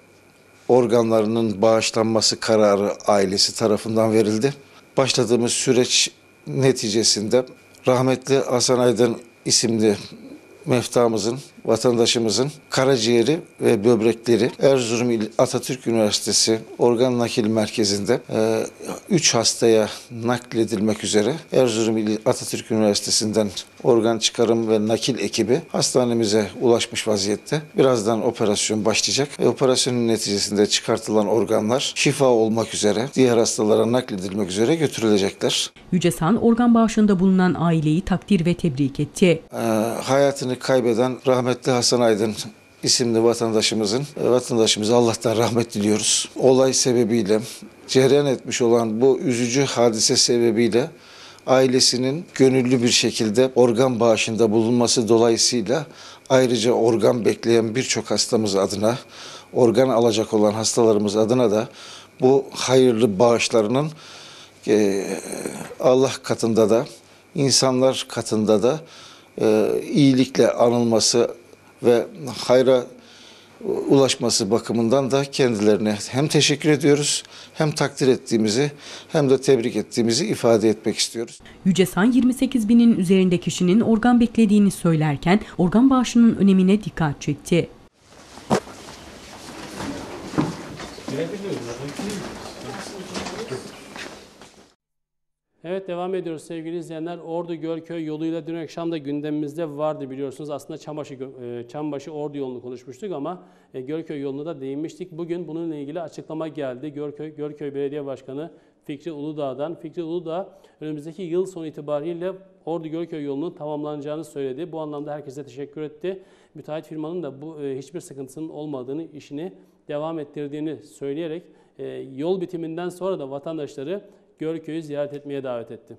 organlarının bağışlanması kararı ailesi tarafından verildi. Başladığımız süreç neticesinde rahmetli Hasan Aydın isimli meftamızın, vatandaşımızın karaciğeri ve böbrekleri Erzurum İl Atatürk Üniversitesi Organ Nakil Merkezi'nde 3 hastaya nakledilmek üzere Erzurum İl Atatürk Üniversitesi'nden organ çıkarım ve nakil ekibi hastanemize ulaşmış vaziyette. Birazdan operasyon başlayacak ve operasyonun neticesinde çıkartılan organlar şifa olmak üzere diğer hastalara nakledilmek üzere götürülecekler. Yücesan organ bağışında bulunan aileyi takdir ve tebrik etti. Ee, hayatını kaybeden rahmetli Hasan Aydın isimli vatandaşımızın e, vatandaşımıza Allah'tan rahmet diliyoruz. Olay sebebiyle cereyan etmiş olan bu üzücü hadise sebebiyle ailesinin gönüllü bir şekilde organ bağışında bulunması dolayısıyla ayrıca organ bekleyen birçok hastamız adına organ alacak olan hastalarımız adına da bu hayırlı bağışlarının e, Allah katında da insanlar katında da e, iyilikle anılması ve hayra ulaşması bakımından da kendilerine hem teşekkür ediyoruz hem takdir ettiğimizi hem de tebrik ettiğimizi ifade etmek istiyoruz. Yücesan 28 binin üzerinde kişinin organ beklediğini söylerken organ bağışının önemine dikkat çekti. Evet devam ediyoruz sevgili izleyenler. Ordu Gölköy yoluyla dün akşam da gündemimizde vardı biliyorsunuz. Aslında Çambaşı, e, Çambaşı Ordu yolunu konuşmuştuk ama e, Gölköy yolunu da değinmiştik. Bugün bununla ilgili açıklama geldi. Gölköy, Gölköy Belediye Başkanı Fikri Uludağ'dan. Fikri Uludağ önümüzdeki yıl sonu itibariyle Ordu Gölköy yolunun tamamlanacağını söyledi. Bu anlamda herkese teşekkür etti. Müteahhit firmanın da bu e, hiçbir sıkıntısının olmadığını, işini devam ettirdiğini söyleyerek yol bitiminden sonra da vatandaşları Gölköy'ü ziyaret etmeye davet etti.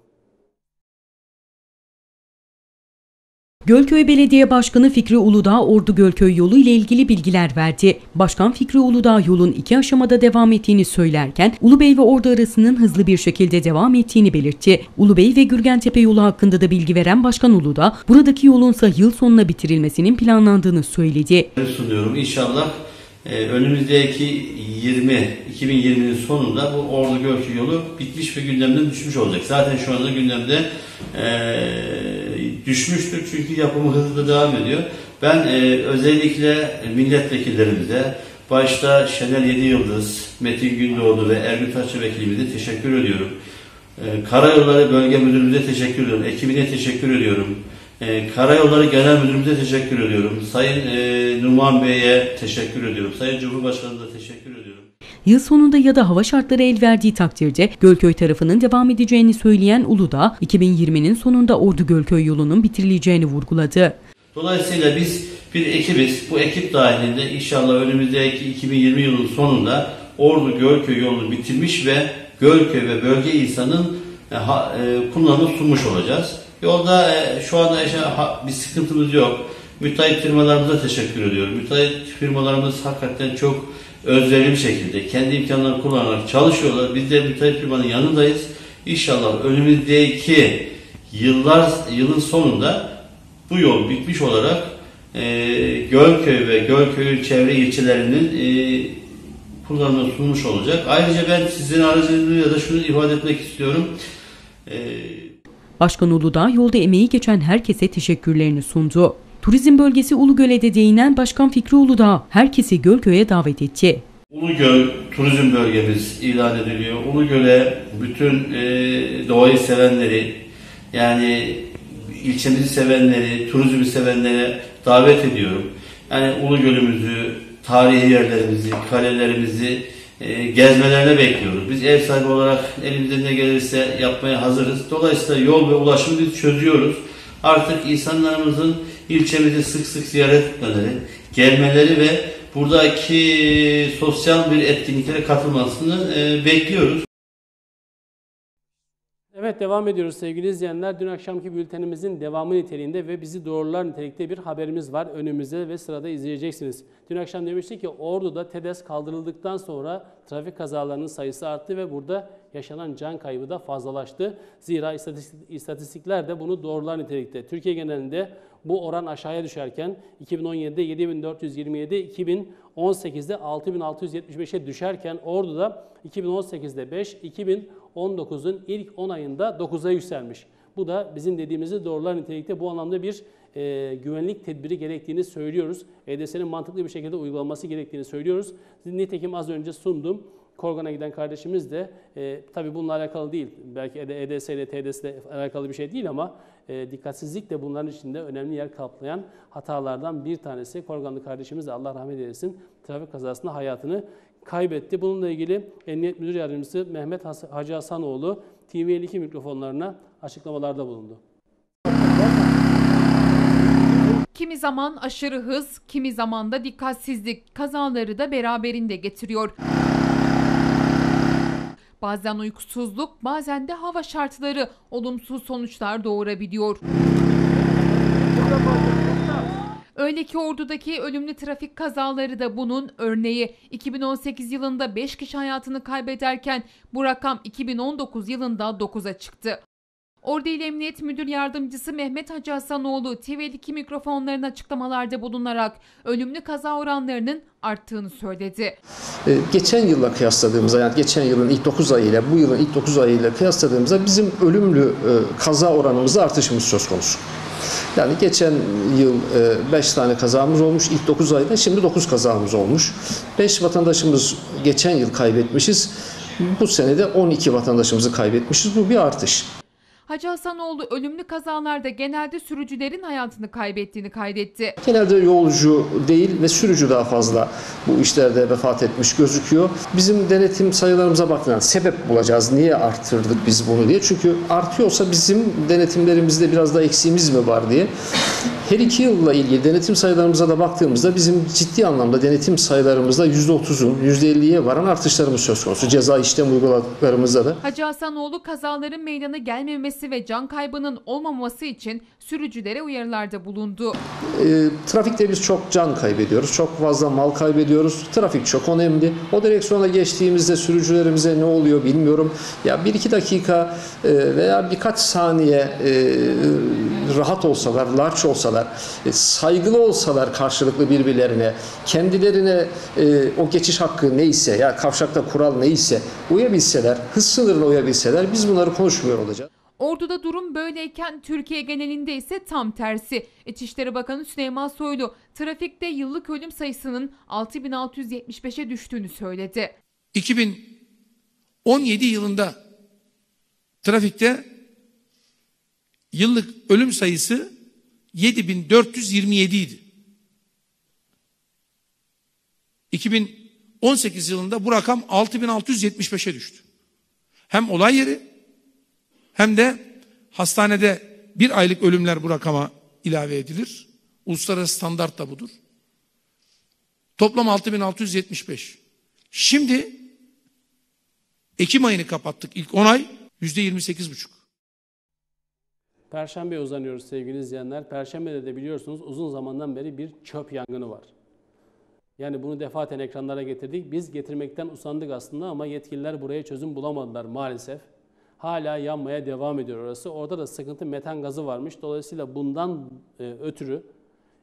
Gölköy Belediye Başkanı Fikri Uludağ Ordu Gölköy yolu ile ilgili bilgiler verdi. Başkan Fikri Uludağ yolun iki aşamada devam ettiğini söylerken Ulubey ve Ordu arasının hızlı bir şekilde devam ettiğini belirtti. Ulubey ve Gürgentepe yolu hakkında da bilgi veren Başkan Uludağ, buradaki yolunsa yıl sonuna bitirilmesinin planlandığını söyledi. sunuyorum. İnşallah e, önümüzdeki 20 2020'nin sonunda bu Ordu Gölköy yolu bitmiş ve gündemden düşmüş olacak. Zaten şu anda gündemde e, düşmüştür çünkü yapımı hızlı devam ediyor. Ben e, özellikle milletvekillerimize başta Şener Yedi Yıldız, Metin Gündoğdu ve Ergün Taşçı vekilimize teşekkür ediyorum. E, Karayolları Bölge Müdürümüze teşekkür ediyorum. Ekibine teşekkür ediyorum. E, Karayolları Genel Müdürümüze teşekkür ediyorum. Sayın e, Numan Bey'e teşekkür ediyorum. Sayın Cumhurbaşkanı'na teşekkür ediyorum. Yıl sonunda ya da hava şartları el verdiği takdirde Gölköy tarafının devam edeceğini söyleyen Uludağ, 2020'nin sonunda Ordu Gölköy yolunun bitirileceğini vurguladı. Dolayısıyla biz bir ekibiz. Bu ekip dahilinde inşallah önümüzdeki 2020 yılının sonunda Ordu Gölköy yolunu bitirmiş ve Gölköy ve bölge insanın e, e, kullanımı sunmuş olacağız. Yolda e, şu anda yaşa- ha- bir sıkıntımız yok. Müteahhit firmalarımıza teşekkür ediyorum. Müteahhit firmalarımız hakikaten çok özverili bir şekilde kendi imkanlarını kullanarak çalışıyorlar. Biz de müteahhit firmanın yanındayız. İnşallah önümüzdeki yıllar yılın sonunda bu yol bitmiş olarak e, Gölköy ve Gölköy'ün çevre ilçelerinin e, kullanımına sunmuş olacak. Ayrıca ben sizin aracılığıyla da şunu ifade etmek istiyorum. E, Başkan Uludağ yolda emeği geçen herkese teşekkürlerini sundu. Turizm bölgesi Ulugöl'e de değinen Başkan Fikri Uludağ herkesi Gölköy'e davet etti. Ulugöl turizm bölgemiz ilan ediliyor. Ulugöl'e bütün e, doğayı sevenleri yani ilçemizi sevenleri, turizmi sevenlere davet ediyorum. Yani Ulugöl'ümüzü, tarihi yerlerimizi, kalelerimizi e, gezmelerine bekliyoruz. Biz ev sahibi olarak elimizden ne gelirse yapmaya hazırız. Dolayısıyla yol ve ulaşımı biz çözüyoruz. Artık insanlarımızın ilçemizi sık sık ziyaret etmeleri, gelmeleri ve buradaki sosyal bir etkinliklere katılmasını e, bekliyoruz. Evet devam ediyoruz sevgili izleyenler. Dün akşamki bültenimizin devamı niteliğinde ve bizi doğrular nitelikte bir haberimiz var önümüzde ve sırada izleyeceksiniz. Dün akşam demiştik ki Ordu'da TEDES kaldırıldıktan sonra trafik kazalarının sayısı arttı ve burada yaşanan can kaybı da fazlalaştı. Zira istatistik- istatistikler de bunu doğrular nitelikte. Türkiye genelinde bu oran aşağıya düşerken 2017'de 7427, 2018'de 6675'e düşerken Ordu'da 2018'de 5, 2019'un ilk 10 ayında 9'a yükselmiş. Bu da bizim dediğimizi doğrular nitelikte bu anlamda bir e, güvenlik tedbiri gerektiğini söylüyoruz. EDS'nin mantıklı bir şekilde uygulanması gerektiğini söylüyoruz. Nitekim az önce sundum. Korgan'a giden kardeşimiz de e, tabii bununla alakalı değil. Belki EDS ile TDS ile alakalı bir şey değil ama e, dikkatsizlik de bunların içinde önemli yer kaplayan hatalardan bir tanesi. Korganlı kardeşimiz de Allah rahmet eylesin trafik kazasında hayatını kaybetti. Bununla ilgili Emniyet Müdür Yardımcısı Mehmet Hacı Hasanoğlu TV52 mikrofonlarına açıklamalarda bulundu. Kimi zaman aşırı hız, kimi zaman da dikkatsizlik kazaları da beraberinde getiriyor. Bazen uykusuzluk, bazen de hava şartları olumsuz sonuçlar doğurabiliyor. Öyle ki ordudaki ölümlü trafik kazaları da bunun örneği. 2018 yılında 5 kişi hayatını kaybederken bu rakam 2019 yılında 9'a çıktı. Ordu İl Emniyet Müdür Yardımcısı Mehmet Hacı Hasanoğlu TV2 mikrofonlarına açıklamalarda bulunarak ölümlü kaza oranlarının arttığını söyledi. Ee, geçen yılla kıyasladığımızda yani geçen yılın ilk 9 ayı ile bu yılın ilk 9 ayı ile kıyasladığımızda bizim ölümlü e, kaza oranımızda artışımız söz konusu. Yani geçen yıl 5 tane kazamız olmuş. ilk 9 ayda şimdi 9 kazamız olmuş. 5 vatandaşımız geçen yıl kaybetmişiz. Bu senede 12 vatandaşımızı kaybetmişiz. Bu bir artış. Hacı Hasanoğlu ölümlü kazalarda genelde sürücülerin hayatını kaybettiğini kaydetti. Genelde yolcu değil ve sürücü daha fazla bu işlerde vefat etmiş gözüküyor. Bizim denetim sayılarımıza bakılan sebep bulacağız. Niye arttırdık biz bunu diye. Çünkü artıyorsa bizim denetimlerimizde biraz da eksiğimiz mi var diye. Her iki yılla ilgili denetim sayılarımıza da baktığımızda bizim ciddi anlamda denetim sayılarımızda %30'un %50'ye varan artışlarımız söz konusu. Ceza işlem uygulamalarımızda da. Hacı Hasanoğlu kazaların meydana gelmemesi ve can kaybının olmaması için sürücülere uyarılarda bulundu. E, trafikte biz çok can kaybediyoruz. Çok fazla mal kaybediyoruz. Trafik çok önemli. O direksiyona geçtiğimizde sürücülerimize ne oluyor bilmiyorum. Ya bir iki dakika e, veya birkaç saniye e, rahat olsalar, larç olsalar, e, saygılı olsalar karşılıklı birbirlerine, kendilerine e, o geçiş hakkı neyse, ya kavşakta kural neyse uyabilseler, hız sınırına uyabilseler biz bunları konuşmuyor olacağız. Ordu'da durum böyleyken Türkiye genelinde ise tam tersi. İçişleri Bakanı Süleyman Soylu trafikte yıllık ölüm sayısının 6675'e düştüğünü söyledi. 2017 yılında trafikte yıllık ölüm sayısı 7427 idi. 2018 yılında bu rakam 6675'e düştü. Hem olay yeri hem de hastanede bir aylık ölümler bu rakama ilave edilir. Uluslararası standart da budur. Toplam 6675. Şimdi Ekim ayını kapattık. İlk 10 ay %28,5. Perşembe uzanıyoruz sevgili izleyenler. Perşembe'de de biliyorsunuz uzun zamandan beri bir çöp yangını var. Yani bunu defaten ekranlara getirdik. Biz getirmekten usandık aslında ama yetkililer buraya çözüm bulamadılar maalesef. Hala yanmaya devam ediyor orası. Orada da sıkıntı metan gazı varmış. Dolayısıyla bundan e, ötürü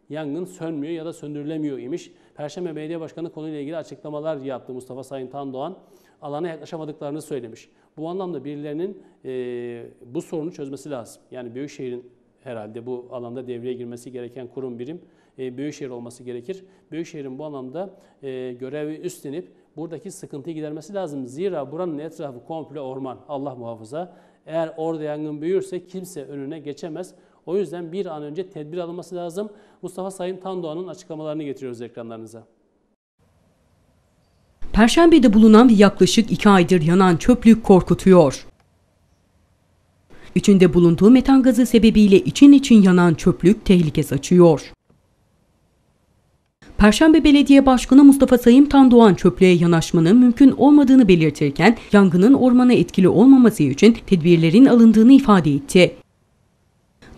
yangın sönmüyor ya da söndürülemiyor imiş. Perşembe Belediye Başkanı konuyla ilgili açıklamalar yaptı Mustafa Sayın Tandoğan. Alana yaklaşamadıklarını söylemiş. Bu anlamda birilerinin e, bu sorunu çözmesi lazım. Yani Büyükşehir'in herhalde bu alanda devreye girmesi gereken kurum birim e, Büyükşehir olması gerekir. Büyükşehir'in bu anlamda e, görevi üstlenip buradaki sıkıntıyı gidermesi lazım. Zira buranın etrafı komple orman. Allah muhafaza. Eğer orada yangın büyürse kimse önüne geçemez. O yüzden bir an önce tedbir alınması lazım. Mustafa Sayın Tandoğan'ın açıklamalarını getiriyoruz ekranlarınıza. Perşembe'de bulunan ve yaklaşık iki aydır yanan çöplük korkutuyor. İçinde bulunduğu metan gazı sebebiyle için için yanan çöplük tehlike saçıyor. Perşembe Belediye Başkanı Mustafa Sayım Tandoğan çöplüğe yanaşmanın mümkün olmadığını belirtirken yangının ormana etkili olmaması için tedbirlerin alındığını ifade etti.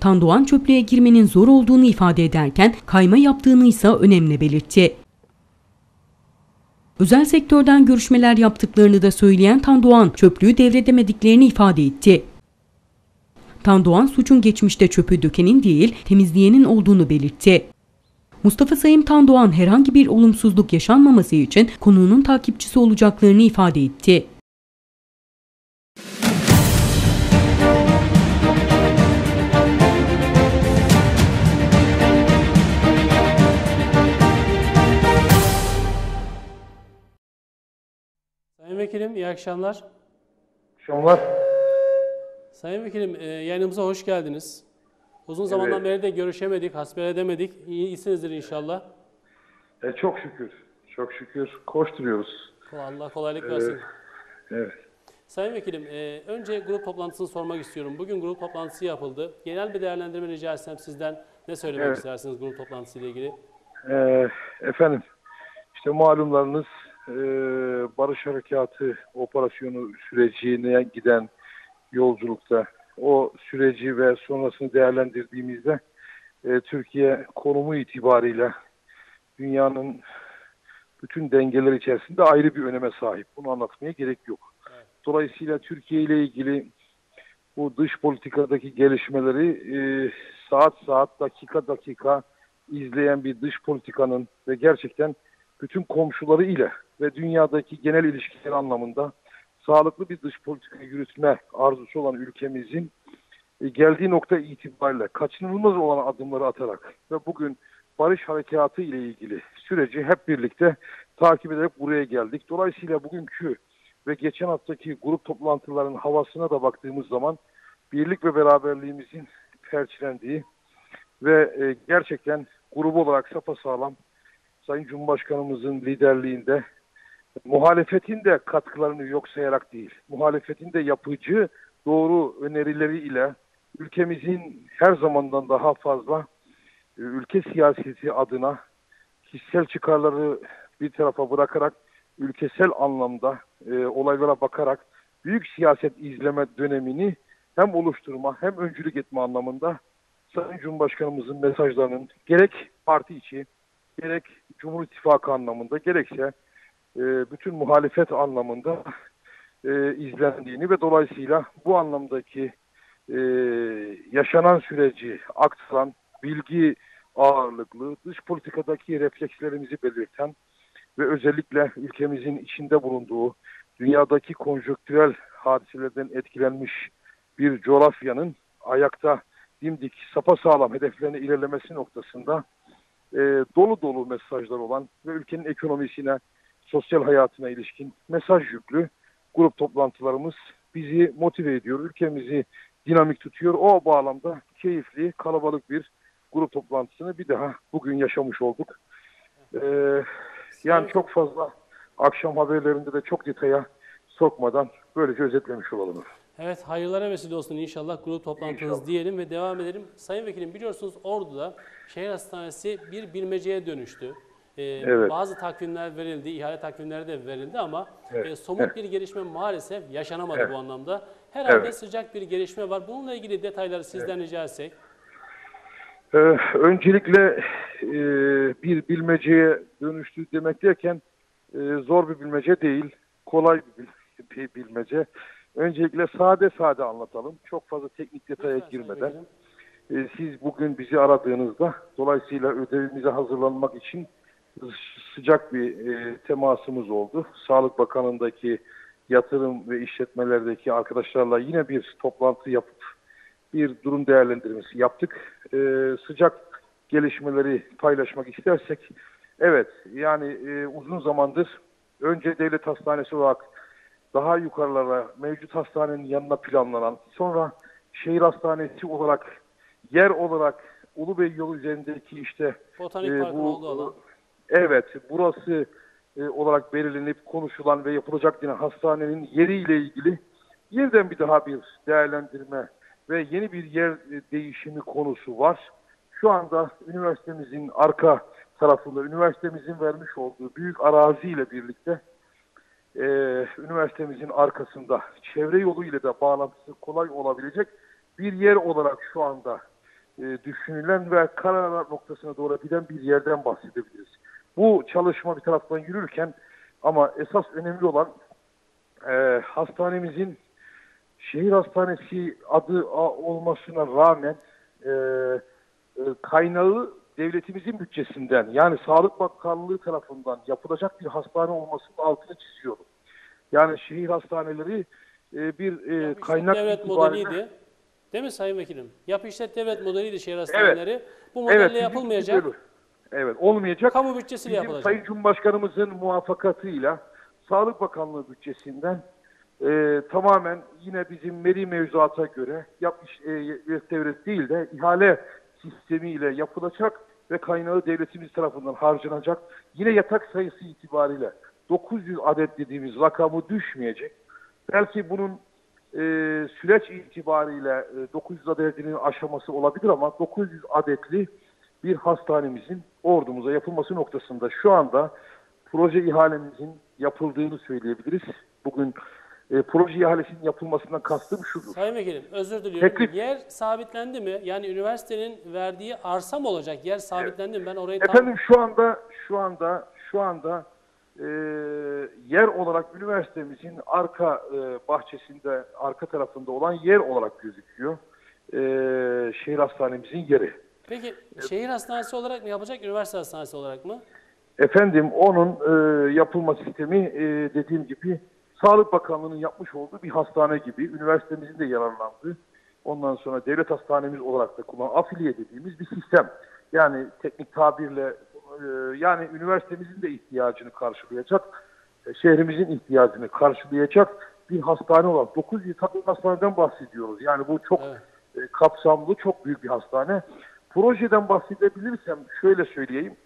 Tandoğan çöplüğe girmenin zor olduğunu ifade ederken kayma yaptığını ise önemli belirtti. Özel sektörden görüşmeler yaptıklarını da söyleyen Tandoğan çöplüğü devredemediklerini ifade etti. Tandoğan suçun geçmişte çöpü dökenin değil temizleyenin olduğunu belirtti. Mustafa Sayın Tan Doğan herhangi bir olumsuzluk yaşanmaması için konuğunun takipçisi olacaklarını ifade etti. Sayın Vekilim iyi akşamlar. İyi akşamlar. Sayın Vekilim e, yayınımıza hoş geldiniz. Uzun zamandan Evet. beri de görüşemedik, hasbel edemedik. İyisinizdir inşallah. E, çok şükür. Çok şükür koşturuyoruz. Allah kolaylık Ee, versin. Evet. Sayın Vekilim, e, önce grup toplantısını sormak istiyorum. Bugün grup toplantısı yapıldı. Genel bir değerlendirme rica etsem sizden ne söylemek Evet. istersiniz grup toplantısı ile ilgili? Ee, efendim, işte malumlarınız e, Barış Harekatı operasyonu sürecine giden yolculukta o süreci ve sonrasını değerlendirdiğimizde e, Türkiye konumu itibariyle dünyanın bütün dengeler içerisinde ayrı bir öneme sahip. Bunu anlatmaya gerek yok. Dolayısıyla Türkiye ile ilgili bu dış politikadaki gelişmeleri e, saat saat, dakika dakika izleyen bir dış politikanın ve gerçekten bütün komşuları ile ve dünyadaki genel ilişkiler anlamında sağlıklı bir dış politika yürütme arzusu olan ülkemizin e, geldiği nokta itibariyle kaçınılmaz olan adımları atarak ve bugün barış harekatı ile ilgili süreci hep birlikte takip ederek buraya geldik. Dolayısıyla bugünkü ve geçen haftaki grup toplantılarının havasına da baktığımız zaman birlik ve beraberliğimizin perçilendiği ve e, gerçekten grubu olarak sapasağlam Sayın Cumhurbaşkanımızın liderliğinde muhalefetin de katkılarını yok sayarak değil, muhalefetin de yapıcı doğru önerileri ile ülkemizin her zamandan daha fazla e, ülke siyaseti adına kişisel çıkarları bir tarafa bırakarak ülkesel anlamda e, olaylara bakarak büyük siyaset izleme dönemini hem oluşturma hem öncülük etme anlamında Sayın Cumhurbaşkanımızın mesajlarının gerek parti içi gerek Cumhur İttifakı anlamında gerekse bütün muhalefet anlamında e, izlendiğini ve dolayısıyla bu anlamdaki e, yaşanan süreci aktaran bilgi ağırlıklı dış politikadaki reflekslerimizi belirten ve özellikle ülkemizin içinde bulunduğu dünyadaki konjonktürel hadiselerden etkilenmiş bir coğrafyanın ayakta dimdik sapasağlam hedeflerine ilerlemesi noktasında e, dolu dolu mesajlar olan ve ülkenin ekonomisine, sosyal hayatına ilişkin mesaj yüklü grup toplantılarımız bizi motive ediyor, ülkemizi dinamik tutuyor. O bağlamda keyifli, kalabalık bir grup toplantısını bir daha bugün yaşamış olduk. Ee, yani çok fazla akşam haberlerinde de çok detaya sokmadan böylece özetlemiş olalım. Evet, hayırlara vesile olsun inşallah grup toplantınız diyelim ve devam edelim. Sayın Vekilim biliyorsunuz Ordu'da şehir hastanesi bir bilmeceye dönüştü. Ee, Evet. Bazı takvimler verildi, ihale takvimleri de verildi ama Evet, e, somut evet. bir gelişme maalesef yaşanamadı Evet. bu anlamda. Herhalde Evet. sıcak bir gelişme var. Bununla ilgili detayları sizden rica etsek. Ee, öncelikle e, bir bilmeceye dönüştü demek derken e, zor bir bilmece değil, kolay bir, bil- bir bilmece. Öncelikle sade sade anlatalım. Çok fazla teknik detaya girmeden. E, siz bugün bizi aradığınızda dolayısıyla ödevimize hazırlanmak için sıcak bir e, temasımız oldu. Sağlık Bakanı'ndaki yatırım ve işletmelerdeki arkadaşlarla yine bir toplantı yapıp bir durum değerlendirmesi yaptık. Ee, sıcak gelişmeleri paylaşmak istersek, evet yani e, uzun zamandır önce devlet hastanesi olarak daha yukarılara mevcut hastanenin yanına planlanan, sonra şehir hastanesi olarak yer olarak Ulubey yolu üzerindeki işte Botanik e, alan. Evet, burası e, olarak belirlenip konuşulan ve yapılacak yine hastanenin yeriyle ilgili yeniden bir daha bir değerlendirme ve yeni bir yer e, değişimi konusu var. Şu anda üniversitemizin arka tarafında, üniversitemizin vermiş olduğu büyük araziyle birlikte e, üniversitemizin arkasında çevre yolu ile de bağlantısı kolay olabilecek bir yer olarak şu anda e, düşünülen ve karar noktasına doğru giden bir yerden bahsedebiliriz. Bu çalışma bir taraftan yürürken ama esas önemli olan e, hastanemizin şehir hastanesi adı olmasına rağmen e, e, kaynağı devletimizin bütçesinden yani Sağlık Bakanlığı tarafından yapılacak bir hastane olmasının altını çiziyorum. Yani şehir hastaneleri e, bir e, kaynak devlet itibariyle- modeliydi. Değil mi Sayın Vekilim? Yapı işlet devlet modeliydi şehir hastaneleri. Bu Evet, modelle bizim yapılmayacak. böyle. Evet, olmayacak. Kamu bütçesiyle Bizim yapılacak. Sayın Cumhurbaşkanımızın muvaffakatıyla Sağlık Bakanlığı bütçesinden e, tamamen yine bizim meri mevzuata göre yapmış e, devlet değil de ihale sistemiyle yapılacak ve kaynağı devletimiz tarafından harcanacak. Yine yatak sayısı itibariyle 900 adet dediğimiz rakamı düşmeyecek. Belki bunun e, süreç itibariyle e, 900 adetinin aşaması olabilir ama 900 adetli bir hastanemizin ordumuza yapılması noktasında şu anda proje ihalemizin yapıldığını söyleyebiliriz. Bugün e, proje ihalesinin yapılmasından kastım şudur. Sayın Vekilim özür diliyorum. Teklif- Yer sabitlendi mi? Yani üniversitenin verdiği arsa mı olacak? Yer sabitlendi mi? Ben orayı tam... Efendim şu anda şu anda şu anda e, yer olarak üniversitemizin arka e, bahçesinde arka tarafında olan yer olarak gözüküyor. E, şehir hastanemizin yeri. Peki şehir hastanesi olarak mı yapacak, üniversite hastanesi olarak mı? Efendim onun e, yapılma sistemi e, dediğim gibi Sağlık Bakanlığı'nın yapmış olduğu bir hastane gibi üniversitemizin de yararlandığı ondan sonra devlet hastanemiz olarak da kullan afiliye dediğimiz bir sistem. Yani teknik tabirle e, yani üniversitemizin de ihtiyacını karşılayacak, e, şehrimizin ihtiyacını karşılayacak bir hastane olarak 9 yataklı hastaneden bahsediyoruz. Yani bu çok e, kapsamlı, çok büyük bir hastane. Projeden bahsedebilirsem şöyle söyleyeyim.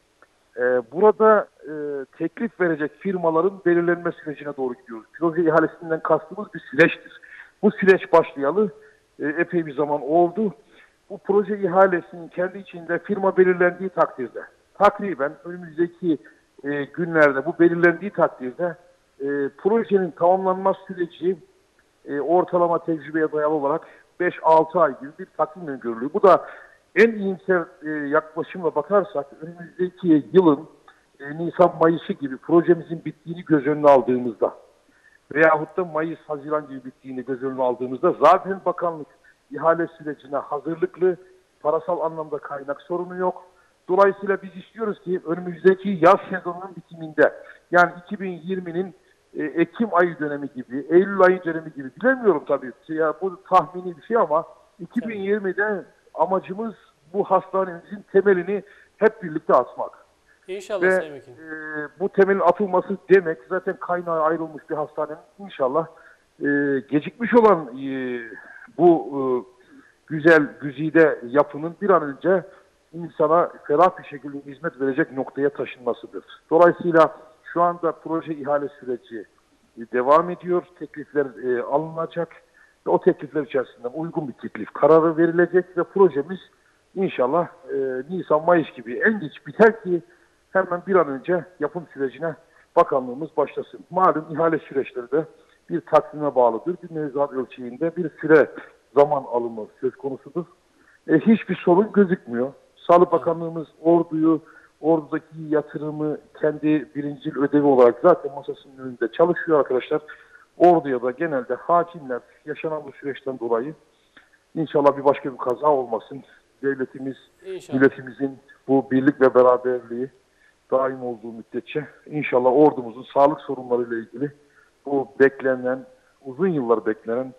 Ee, burada e, teklif verecek firmaların belirlenme sürecine doğru gidiyoruz. Proje ihalesinden kastımız bir süreçtir. Bu süreç başlayalı e, epey bir zaman oldu. Bu proje ihalesinin kendi içinde firma belirlendiği takdirde, takriben önümüzdeki e, günlerde bu belirlendiği takdirde e, projenin tamamlanma süreci e, ortalama tecrübeye dayalı olarak 5-6 ay gibi bir takvim öngörülüyor. Bu da en iyimser e, yaklaşımla bakarsak önümüzdeki yılın e, Nisan-Mayıs'ı gibi projemizin bittiğini göz önüne aldığımızda veyahut da Mayıs-Haziran gibi bittiğini göz önüne aldığımızda zaten bakanlık ihale sürecine hazırlıklı, parasal anlamda kaynak sorunu yok. Dolayısıyla biz istiyoruz ki önümüzdeki yaz sezonunun bitiminde yani 2020'nin e, Ekim ayı dönemi gibi, Eylül ayı dönemi gibi bilemiyorum tabii. Ya, bu tahmini bir şey ama 2020'de amacımız bu hastanemizin temelini hep birlikte atmak. İnşallah Ve Sayın e, bu temelin atılması demek zaten kaynağı ayrılmış bir hastanenin inşallah e, gecikmiş olan e, bu e, güzel güzide yapının bir an önce insana ferah bir şekilde hizmet verecek noktaya taşınmasıdır. Dolayısıyla şu anda proje ihale süreci e, devam ediyor. Teklifler e, alınacak o teklifler içerisinde uygun bir teklif kararı verilecek ve projemiz inşallah e, Nisan-Mayıs gibi en geç biter ki hemen bir an önce yapım sürecine bakanlığımız başlasın. Malum ihale süreçleri de bir takvime bağlıdır. Bir mevzuat ölçeğinde bir süre zaman alımı söz konusudur. E, hiçbir sorun gözükmüyor. Sağlık Bakanlığımız orduyu, ordudaki yatırımı kendi birincil ödevi olarak zaten masasının önünde çalışıyor arkadaşlar. Orduya da genelde hakimler yaşanan bu süreçten dolayı inşallah bir başka bir kaza olmasın. Devletimiz, İnşallah. milletimizin bu birlik ve beraberliği daim olduğu müddetçe inşallah ordumuzun sağlık sorunlarıyla ilgili bu beklenen, uzun yıllar beklenen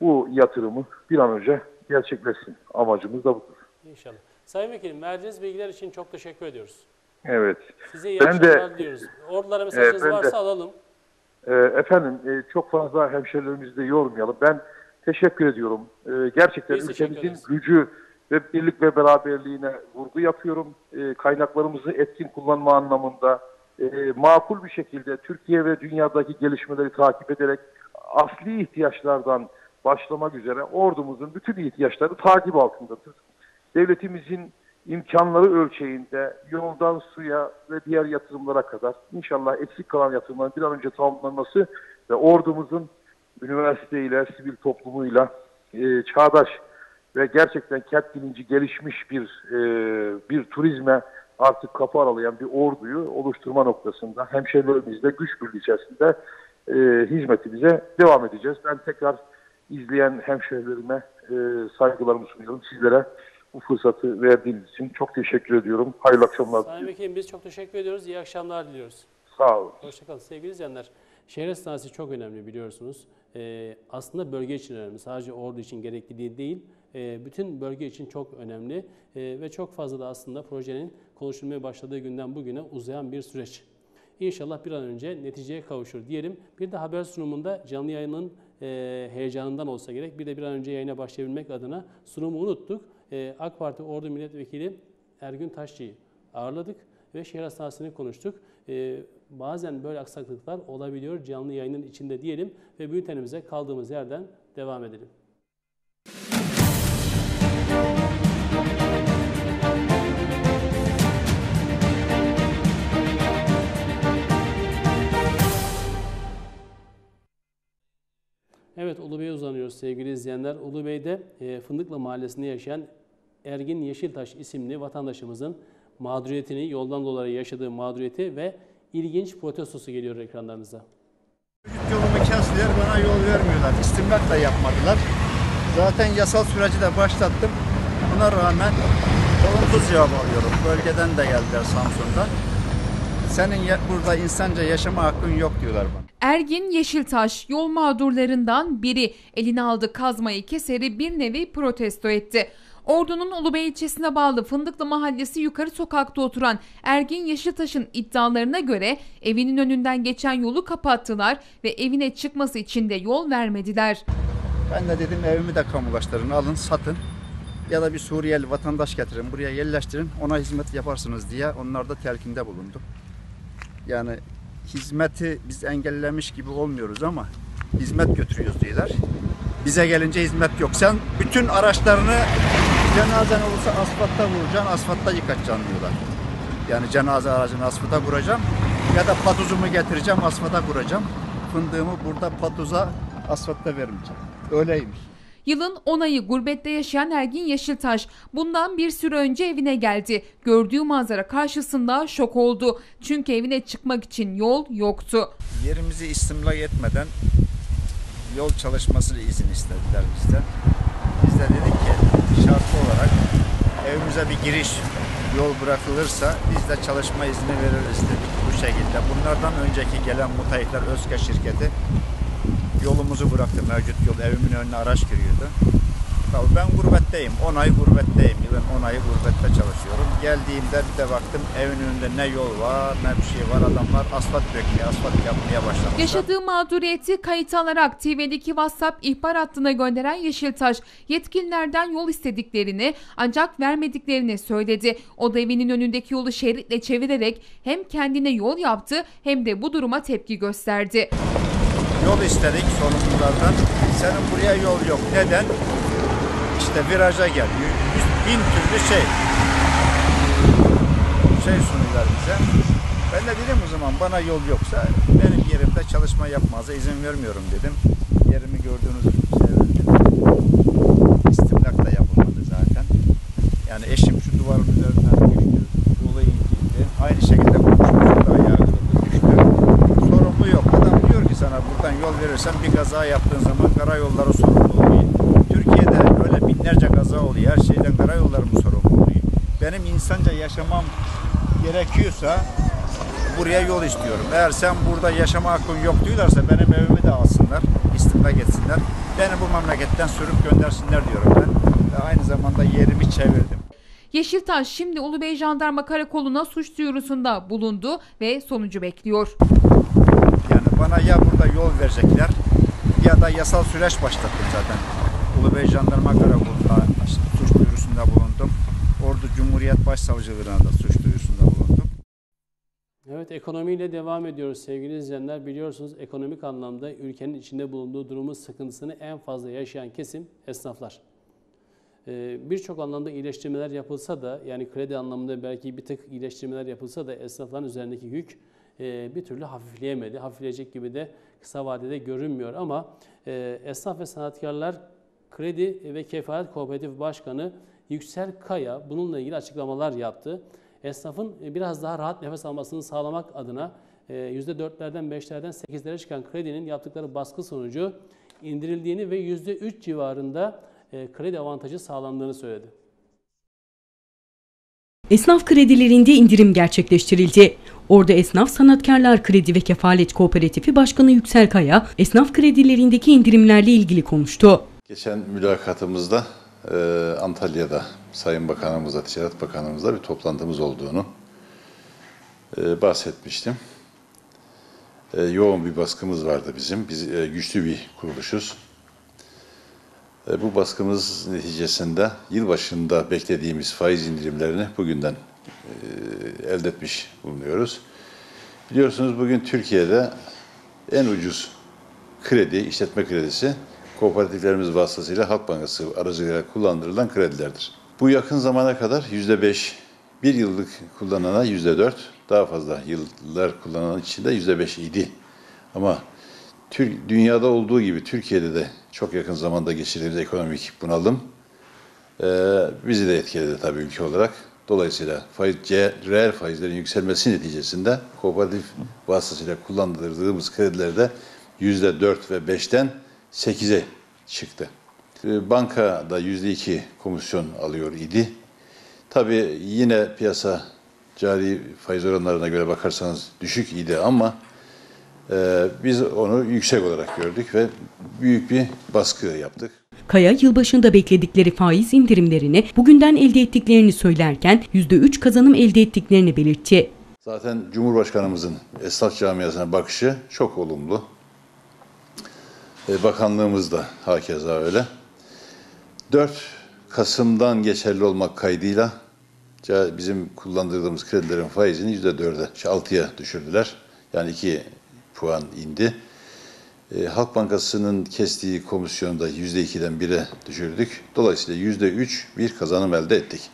bu yatırımı bir an önce gerçekleşsin. Amacımız da budur. İnşallah. Sayın Vekilim verdiğiniz bilgiler için çok teşekkür ediyoruz. Evet. Size iyi Ben de- diliyoruz. Ordulara mesajınız Evet, ben de- varsa alalım. Ee, efendim e, çok fazla hemşerilerimizi de yormayalım. Ben teşekkür ediyorum. Ee, gerçekten Biz ülkemizin gücü ve birlik ve beraberliğine vurgu yapıyorum. Ee, kaynaklarımızı etkin kullanma anlamında e, makul bir şekilde Türkiye ve dünyadaki gelişmeleri takip ederek asli ihtiyaçlardan başlamak üzere ordumuzun bütün ihtiyaçları takip altındadır. Devletimizin imkanları ölçeğinde yoldan suya ve diğer yatırımlara kadar inşallah eksik kalan yatırımların bir an önce tamamlanması ve ordumuzun üniversiteyle, sivil toplumuyla e, çağdaş ve gerçekten kent bilinci gelişmiş bir e, bir turizme artık kapı aralayan bir orduyu oluşturma noktasında hemşehrilerimizle güç birliği içerisinde e, hizmetimize devam edeceğiz. Ben tekrar izleyen hemşehrilerime e, saygılarımı sunuyorum. Sizlere bu fırsatı verdiğiniz için çok teşekkür ediyorum. Hayırlı akşamlar. Sayın Vekilim biz çok teşekkür ediyoruz. İyi akşamlar diliyoruz. Sağ olun. Hoşçakalın. Sevgili izleyenler, şehir hastanesi çok önemli biliyorsunuz. Ee, aslında bölge için önemli. Sadece ordu için gerekli değil. Ee, bütün bölge için çok önemli. Ee, ve çok fazla da aslında projenin konuşulmaya başladığı günden bugüne uzayan bir süreç. İnşallah bir an önce neticeye kavuşur diyelim. Bir de haber sunumunda canlı yayının e, heyecanından olsa gerek. Bir de bir an önce yayına başlayabilmek adına sunumu unuttuk. E, AK Parti Ordu Milletvekili Ergün Taşçı'yı ağırladık ve şehir hastanesini konuştuk. E, bazen böyle aksaklıklar olabiliyor canlı yayının içinde diyelim ve bültenimize kaldığımız yerden devam edelim. Evet Ulubey'e uzanıyoruz sevgili izleyenler. Ulubey'de e, Fındıklı Mahallesi'nde yaşayan Ergin Yeşiltaş isimli vatandaşımızın mağduriyetini, yoldan dolayı yaşadığı mağduriyeti ve ilginç protestosu geliyor ekranlarınıza. Yolumu kestiler, bana yol vermiyorlar. İstimlak da yapmadılar. Zaten yasal süreci de başlattım. Buna rağmen olumsuz cevap alıyorum. Bölgeden de geldiler Samsun'dan. Senin burada insanca yaşama hakkın yok diyorlar bana. Ergin Yeşiltaş yol mağdurlarından biri eline aldığı kazmayı keseri bir nevi protesto etti. Ordu'nun Ulubey ilçesine bağlı Fındıklı Mahallesi yukarı sokakta oturan Ergin Yeşiltaş'ın iddialarına göre evinin önünden geçen yolu kapattılar ve evine çıkması için de yol vermediler. Ben de dedim evimi de kamulaştırın, alın, satın. Ya da bir Suriyeli vatandaş getirin, buraya yerleştirin, ona hizmet yaparsınız diye onlar da telkinde bulundum. Yani hizmeti biz engellemiş gibi olmuyoruz ama hizmet götürüyoruz diyorlar. Bize gelince hizmet yok. Sen bütün araçlarını cenazen olursa asfaltta vuracaksın, asfaltta yıkatacaksın diyorlar. Yani cenaze aracını asfalta vuracağım ya da patuzumu getireceğim asfalta vuracağım. Fındığımı burada patuza asfaltta vermeyeceğim. Öyleymiş. Yılın 10 ayı gurbette yaşayan Ergin Yeşiltaş bundan bir süre önce evine geldi. Gördüğü manzara karşısında şok oldu. Çünkü evine çıkmak için yol yoktu. Yerimizi istimlak etmeden yol çalışmasını izin istediler bizden. Biz de dedik şartlı olarak evimize bir giriş yol bırakılırsa biz de çalışma izni veririz dedik bu şekilde. Bunlardan önceki gelen Mutayikler Özke şirketi yolumuzu bıraktı mevcut yol evimin önüne araç giriyordu. Tabii ben gurbetteyim. 10 ay gurbetteyim. Yılın 10 ayı gurbette çalışıyorum. Geldiğimde bir de baktım evin önünde ne yol var ne bir şey var. Adamlar asfalt dökmeye, asfalt yapmaya başlamışlar. Yaşadığı mağduriyeti kayıt alarak TV'deki WhatsApp ihbar hattına gönderen Yeşiltaş yetkililerden yol istediklerini ancak vermediklerini söyledi. O da evinin önündeki yolu şeritle çevirerek hem kendine yol yaptı hem de bu duruma tepki gösterdi. Yol istedik sorumlulardan. Senin buraya yol yok. Neden? İşte viraja gel. Bin türlü şey. Şey sunuyorlar bize. Ben de dedim o zaman bana yol yoksa benim yerimde çalışma yapmaza izin vermiyorum dedim. Yerimi gördüğünüz gibi çevirdim. İstimlak da yapılmadı zaten. Yani eşim şu duvarın üzerinden düştü. Olayı incindi. Aynı şekilde komşumuzun da ayağı. Düştü. Sorumlu yok. Adam diyor ki sana buradan yol verirsen bir kaza yaptığın zaman karayolları sorumlu oluyor. Türkiye'de böyle binlerce kaza oluyor. Her şeyden karayolları mı sorumlu oluyor? Benim insanca yaşamam gerekiyorsa buraya yol istiyorum. Eğer sen burada yaşama hakkın yok diyorlarsa benim evimi de alsınlar, istimlak etsinler. Beni bu memleketten sürüp göndersinler diyorum ben. Ve aynı zamanda yerimi çevirdim. Yeşiltaş şimdi Ulubey Jandarma Karakolu'na suç duyurusunda bulundu ve sonucu bekliyor. Yani bana ya burada yol verecekler ya da yasal süreç başlattım zaten. Ulubey Jandarma Karakolu'nda suç duyurusunda bulundum. Ordu Cumhuriyet Başsavcılığına da suç duyurusunda bulundum. Evet ekonomiyle devam ediyoruz sevgili izleyenler. Biliyorsunuz ekonomik anlamda ülkenin içinde bulunduğu durumun sıkıntısını en fazla yaşayan kesim esnaflar. Ee, Birçok anlamda iyileştirmeler yapılsa da yani kredi anlamında belki bir tık iyileştirmeler yapılsa da esnafların üzerindeki yük e, bir türlü hafifleyemedi. Hafifleyecek gibi de kısa vadede görünmüyor ama e, Esnaf ve Sanatkarlar Kredi ve Kefalet Kooperatif Başkanı Yüksel Kaya bununla ilgili açıklamalar yaptı. Esnafın e, biraz daha rahat nefes almasını sağlamak adına e, %4'lerden 5'lerden 8'lere çıkan kredinin yaptıkları baskı sonucu indirildiğini ve %3 civarında e, kredi avantajı sağlandığını söyledi. Esnaf kredilerinde indirim gerçekleştirildi. Orada Esnaf Sanatkarlar Kredi ve Kefalet Kooperatifi Başkanı Yüksel Kaya, esnaf kredilerindeki indirimlerle ilgili konuştu. Geçen mülakatımızda e, Antalya'da Sayın Bakanımızla, Ticaret Bakanımızla bir toplantımız olduğunu e, bahsetmiştim. e, yoğun bir baskımız vardı bizim. Biz e, güçlü bir kuruluşuz. E, bu baskımız neticesinde yılbaşında beklediğimiz faiz indirimlerini bugünden e, elde etmiş bulunuyoruz. Biliyorsunuz bugün Türkiye'de en ucuz kredi, işletme kredisi kooperatiflerimiz vasıtasıyla Halk Bankası aracılığıyla kullandırılan kredilerdir. Bu yakın zamana kadar yüzde beş, bir yıllık kullanana yüzde dört, daha fazla yıllar kullanan için de yüzde beş idi. Ama Türk, dünyada olduğu gibi Türkiye'de de çok yakın zamanda geçirdiğimiz ekonomik bunalım e, bizi de etkiledi tabii ülke olarak. Dolayısıyla faiz, reel faizlerin yükselmesi neticesinde kooperatif vasıtasıyla kullandırdığımız kredilerde yüzde dört ve beşten sekize çıktı. Banka da yüzde iki komisyon alıyor idi. Tabii yine piyasa cari faiz oranlarına göre bakarsanız düşük idi ama e, biz onu yüksek olarak gördük ve büyük bir baskı yaptık. Kaya yılbaşında bekledikleri faiz indirimlerini bugünden elde ettiklerini söylerken %3 kazanım elde ettiklerini belirtti. Zaten Cumhurbaşkanımızın esnaf camiasına bakışı çok olumlu. E, bakanlığımız da hakeza öyle. 4 Kasım'dan geçerli olmak kaydıyla bizim kullandırdığımız kredilerin faizini %4'e, 6'ya düşürdüler. Yani 2 puan indi. E, Halk Bankası'nın kestiği komisyonu da %2'den 1'e düşürdük. Dolayısıyla %3 bir kazanım elde ettik.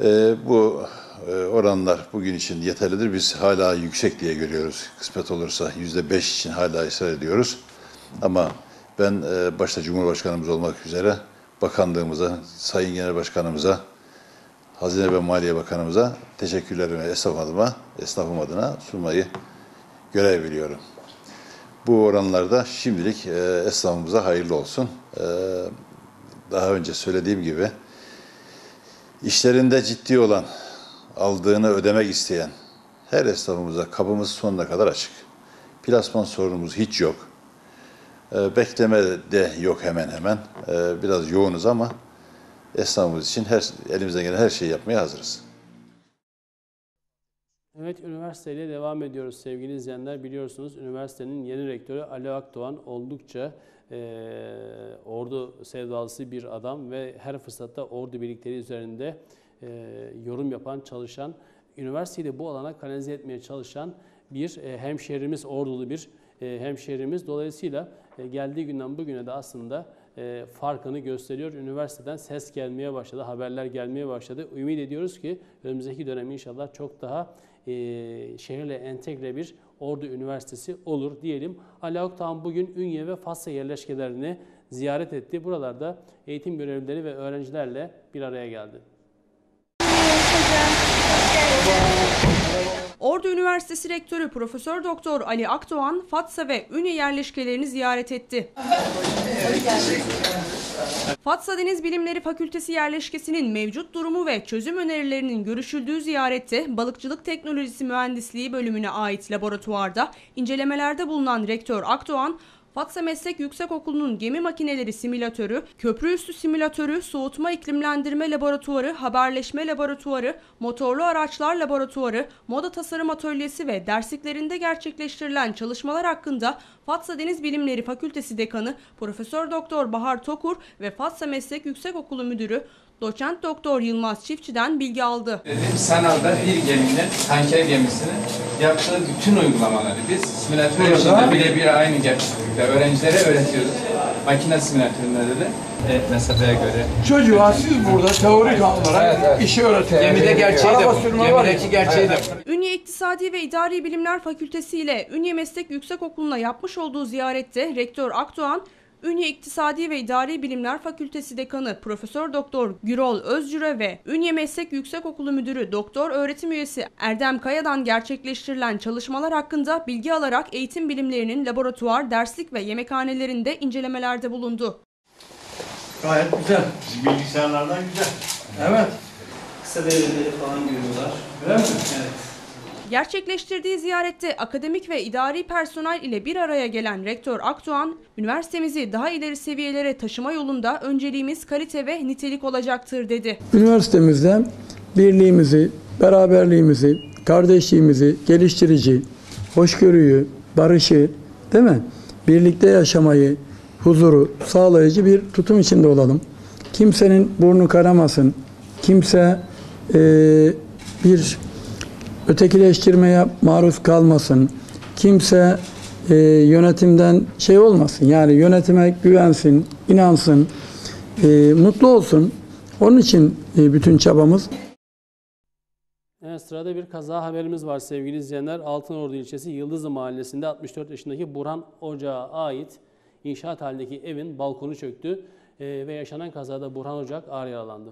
E, bu e, oranlar bugün için yeterlidir. Biz hala yüksek diye görüyoruz. Kısmet olursa %5 için hala ısrar ediyoruz. Ama ben e, başta Cumhurbaşkanımız olmak üzere bakanlığımıza, Sayın Genel Başkanımıza, Hazine ve Maliye Bakanımıza teşekkürlerimi esnaf adıma, esnafım adına sunmayı görev biliyorum. Bu oranlarda şimdilik e, esnafımıza hayırlı olsun. E, daha önce söylediğim gibi işlerinde ciddi olan, aldığını ödemek isteyen her esnafımıza kapımız sonuna kadar açık. Plasman sorunumuz hiç yok. E, bekleme de yok hemen hemen. E, biraz yoğunuz ama esnafımız için her, elimizden gelen her şeyi yapmaya hazırız. Evet, üniversiteyle devam ediyoruz sevgili izleyenler. Biliyorsunuz üniversitenin yeni rektörü Ali Akdoğan oldukça e, ordu sevdalısı bir adam ve her fırsatta ordu birlikleri üzerinde e, yorum yapan, çalışan, üniversiteyi de bu alana kanalize etmeye çalışan bir e, hemşehrimiz, ordulu bir hemşehrimiz. Dolayısıyla e, geldiği günden bugüne de aslında e, farkını gösteriyor. Üniversiteden ses gelmeye başladı, haberler gelmeye başladı. Ümit ediyoruz ki önümüzdeki dönem inşallah çok daha e, şehirle entegre bir Ordu Üniversitesi olur diyelim. Ali Aktan bugün Ünye ve Fasya yerleşkelerini ziyaret etti. Buralarda eğitim görevlileri ve öğrencilerle bir araya geldi. Ordu Üniversitesi Rektörü Profesör Doktor Ali Akdoğan, Fatsa ve Ünye yerleşkelerini ziyaret etti. Fatsa Deniz Bilimleri Fakültesi yerleşkesinin mevcut durumu ve çözüm önerilerinin görüşüldüğü ziyarette Balıkçılık Teknolojisi Mühendisliği bölümüne ait laboratuvarda incelemelerde bulunan Rektör Akdoğan, Fatsa Meslek Yüksekokulu'nun gemi makineleri simülatörü, köprü üstü simülatörü, soğutma iklimlendirme laboratuvarı, haberleşme laboratuvarı, motorlu araçlar laboratuvarı, moda tasarım atölyesi ve dersliklerinde gerçekleştirilen çalışmalar hakkında Fatsa Deniz Bilimleri Fakültesi Dekanı Profesör Doktor Bahar Tokur ve Fatsa Meslek Yüksekokulu Müdürü Doçent Doktor Yılmaz Çiftçi'den bilgi aldı. Sanalda bir geminin, tanker gemisinin yaptığı bütün uygulamaları biz simülatör içinde birebir aynı gerçeklikte öğrencilere öğretiyoruz. Makine simülatöründe de evet, mesafeye göre. Çocuğa siz burada teorik olarak evet, evet. işi öğretin. Gemide gerçeği de bu. Gemideki gerçeği de bu. Ünye İktisadi ve İdari Bilimler Fakültesi ile Ünye Meslek Yüksekokulu'na yapmış olduğu ziyarette Rektör Akdoğan, Ünye İktisadi ve İdari Bilimler Fakültesi Dekanı Profesör Doktor Gürol Özcüre ve Ünye Meslek Yüksekokulu Müdürü Doktor Öğretim Üyesi Erdem Kaya'dan gerçekleştirilen çalışmalar hakkında bilgi alarak eğitim bilimlerinin laboratuvar, derslik ve yemekhanelerinde incelemelerde bulundu. Gayet güzel. Bizim bilgisayarlardan güzel. Evet. Kısa devreleri falan görüyorlar. Öyle mi? Evet. Gerçekleştirdiği ziyarette akademik ve idari personel ile bir araya gelen Rektör Akdoğan, üniversitemizi daha ileri seviyelere taşıma yolunda önceliğimiz kalite ve nitelik olacaktır dedi. Üniversitemizde birliğimizi, beraberliğimizi, kardeşliğimizi geliştirici, hoşgörüyü, barışı, değil mi? Birlikte yaşamayı, huzuru sağlayıcı bir tutum içinde olalım. Kimsenin burnu karamasın. Kimse e, bir ötekileştirmeye maruz kalmasın. Kimse e, yönetimden şey olmasın. Yani yönetime güvensin, inansın, e, mutlu olsun. Onun için e, bütün çabamız. Evet, sırada bir kaza haberimiz var sevgili izleyenler. Altınordu ilçesi Yıldızlı mahallesinde 64 yaşındaki Burhan Ocak'a ait inşaat halindeki evin balkonu çöktü Ee, ve yaşanan kazada Burhan Ocak ağır yaralandı.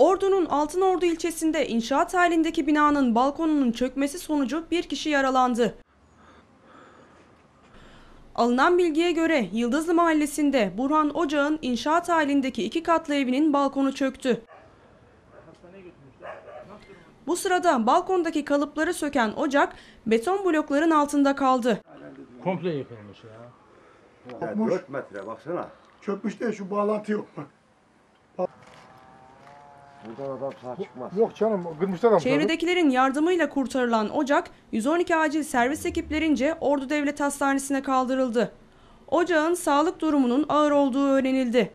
Ordu'nun Altınordu ilçesinde inşaat halindeki binanın balkonunun çökmesi sonucu bir kişi yaralandı. Alınan bilgiye göre Yıldızlı Mahallesi'nde Burhan Ocak'ın inşaat halindeki iki katlı evinin balkonu çöktü. Bu sırada balkondaki kalıpları söken ocak beton blokların altında kaldı. Komple yıkılmış ya. Ya 4 metre baksana. Çökmüş de şu bağlantı yok bak. Buradan adam sağ çıkmaz. Yok canım kırmışlar adam. Çevredekilerin yardımıyla kurtarılan ocak 112 acil servis ekiplerince Ordu Devlet Hastanesi'ne kaldırıldı. Ocağın sağlık durumunun ağır olduğu öğrenildi.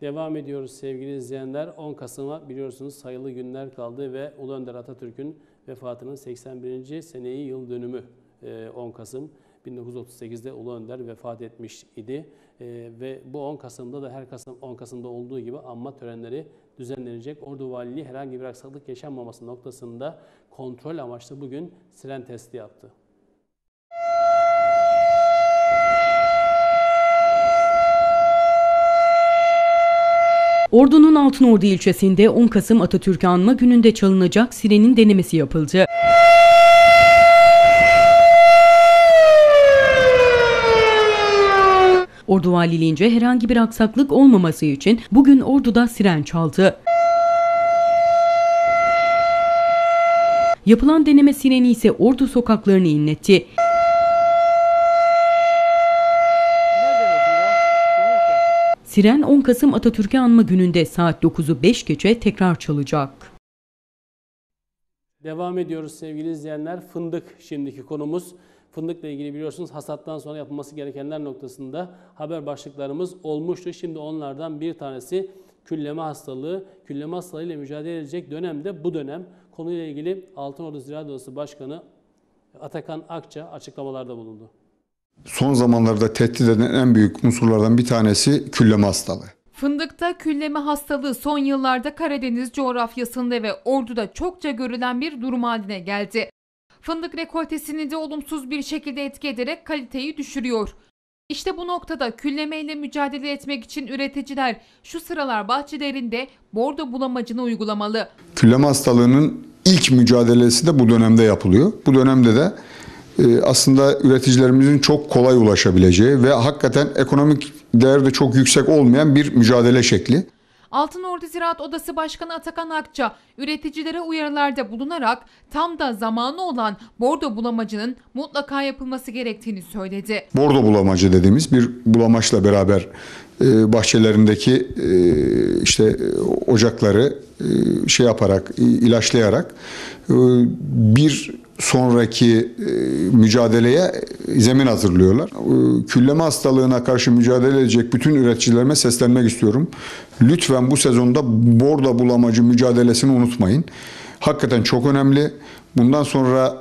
Devam ediyoruz sevgili izleyenler. 10 Kasım'a biliyorsunuz sayılı günler kaldı ve Ulu Önder Atatürk'ün vefatının 81. seneyi yıl dönümü e, 10 Kasım. 1938'de Ulu Önder vefat etmiş idi. E, ve bu 10 Kasım'da da her Kasım 10 Kasım'da olduğu gibi anma törenleri düzenlenecek. Ordu Valiliği herhangi bir aksaklık yaşanmaması noktasında kontrol amaçlı bugün siren testi yaptı. Ordu'nun Altınordu ilçesinde 10 Kasım Atatürk'ü anma gününde çalınacak sirenin denemesi yapıldı. Ordu Valiliğince herhangi bir aksaklık olmaması için bugün Ordu'da siren çaldı. Yapılan deneme sireni ise Ordu sokaklarını inletti. Siren 10 Kasım Atatürk'ü anma gününde saat 9'u 5 geçe tekrar çalacak. Devam ediyoruz sevgili izleyenler. Fındık şimdiki konumuz. Fındıkla ilgili biliyorsunuz hasattan sonra yapılması gerekenler noktasında haber başlıklarımız olmuştu. Şimdi onlardan bir tanesi külleme hastalığı. Külleme hastalığıyla mücadele edecek dönemde bu dönem konuyla ilgili Altınordu Ziraat Odası Başkanı Atakan Akça açıklamalarda bulundu. Son zamanlarda tehdit eden en büyük unsurlardan bir tanesi külleme hastalığı. Fındıkta külleme hastalığı son yıllarda Karadeniz coğrafyasında ve Ordu'da çokça görülen bir durum haline geldi. Fındık rekoltesini de olumsuz bir şekilde etki ederek kaliteyi düşürüyor. İşte bu noktada külleme ile mücadele etmek için üreticiler şu sıralar bahçelerinde bordo bulamacını uygulamalı. Külleme hastalığının ilk mücadelesi de bu dönemde yapılıyor. Bu dönemde de e, aslında üreticilerimizin çok kolay ulaşabileceği ve hakikaten ekonomik değeri de çok yüksek olmayan bir mücadele şekli. Altınordu Ziraat Odası Başkanı Atakan Akça üreticilere uyarılarda bulunarak tam da zamanı olan bordo bulamacının mutlaka yapılması gerektiğini söyledi. Bordo bulamacı dediğimiz bir bulamaçla beraber e, bahçelerindeki e, işte e, ocakları şey yaparak ilaçlayarak bir sonraki e, mücadeleye zemin hazırlıyorlar. E, Külleme hastalığına karşı mücadele edecek bütün üreticilerime seslenmek istiyorum. Lütfen bu sezonda bordo bulamacı mücadelesini unutmayın. Hakikaten çok önemli. Bundan sonra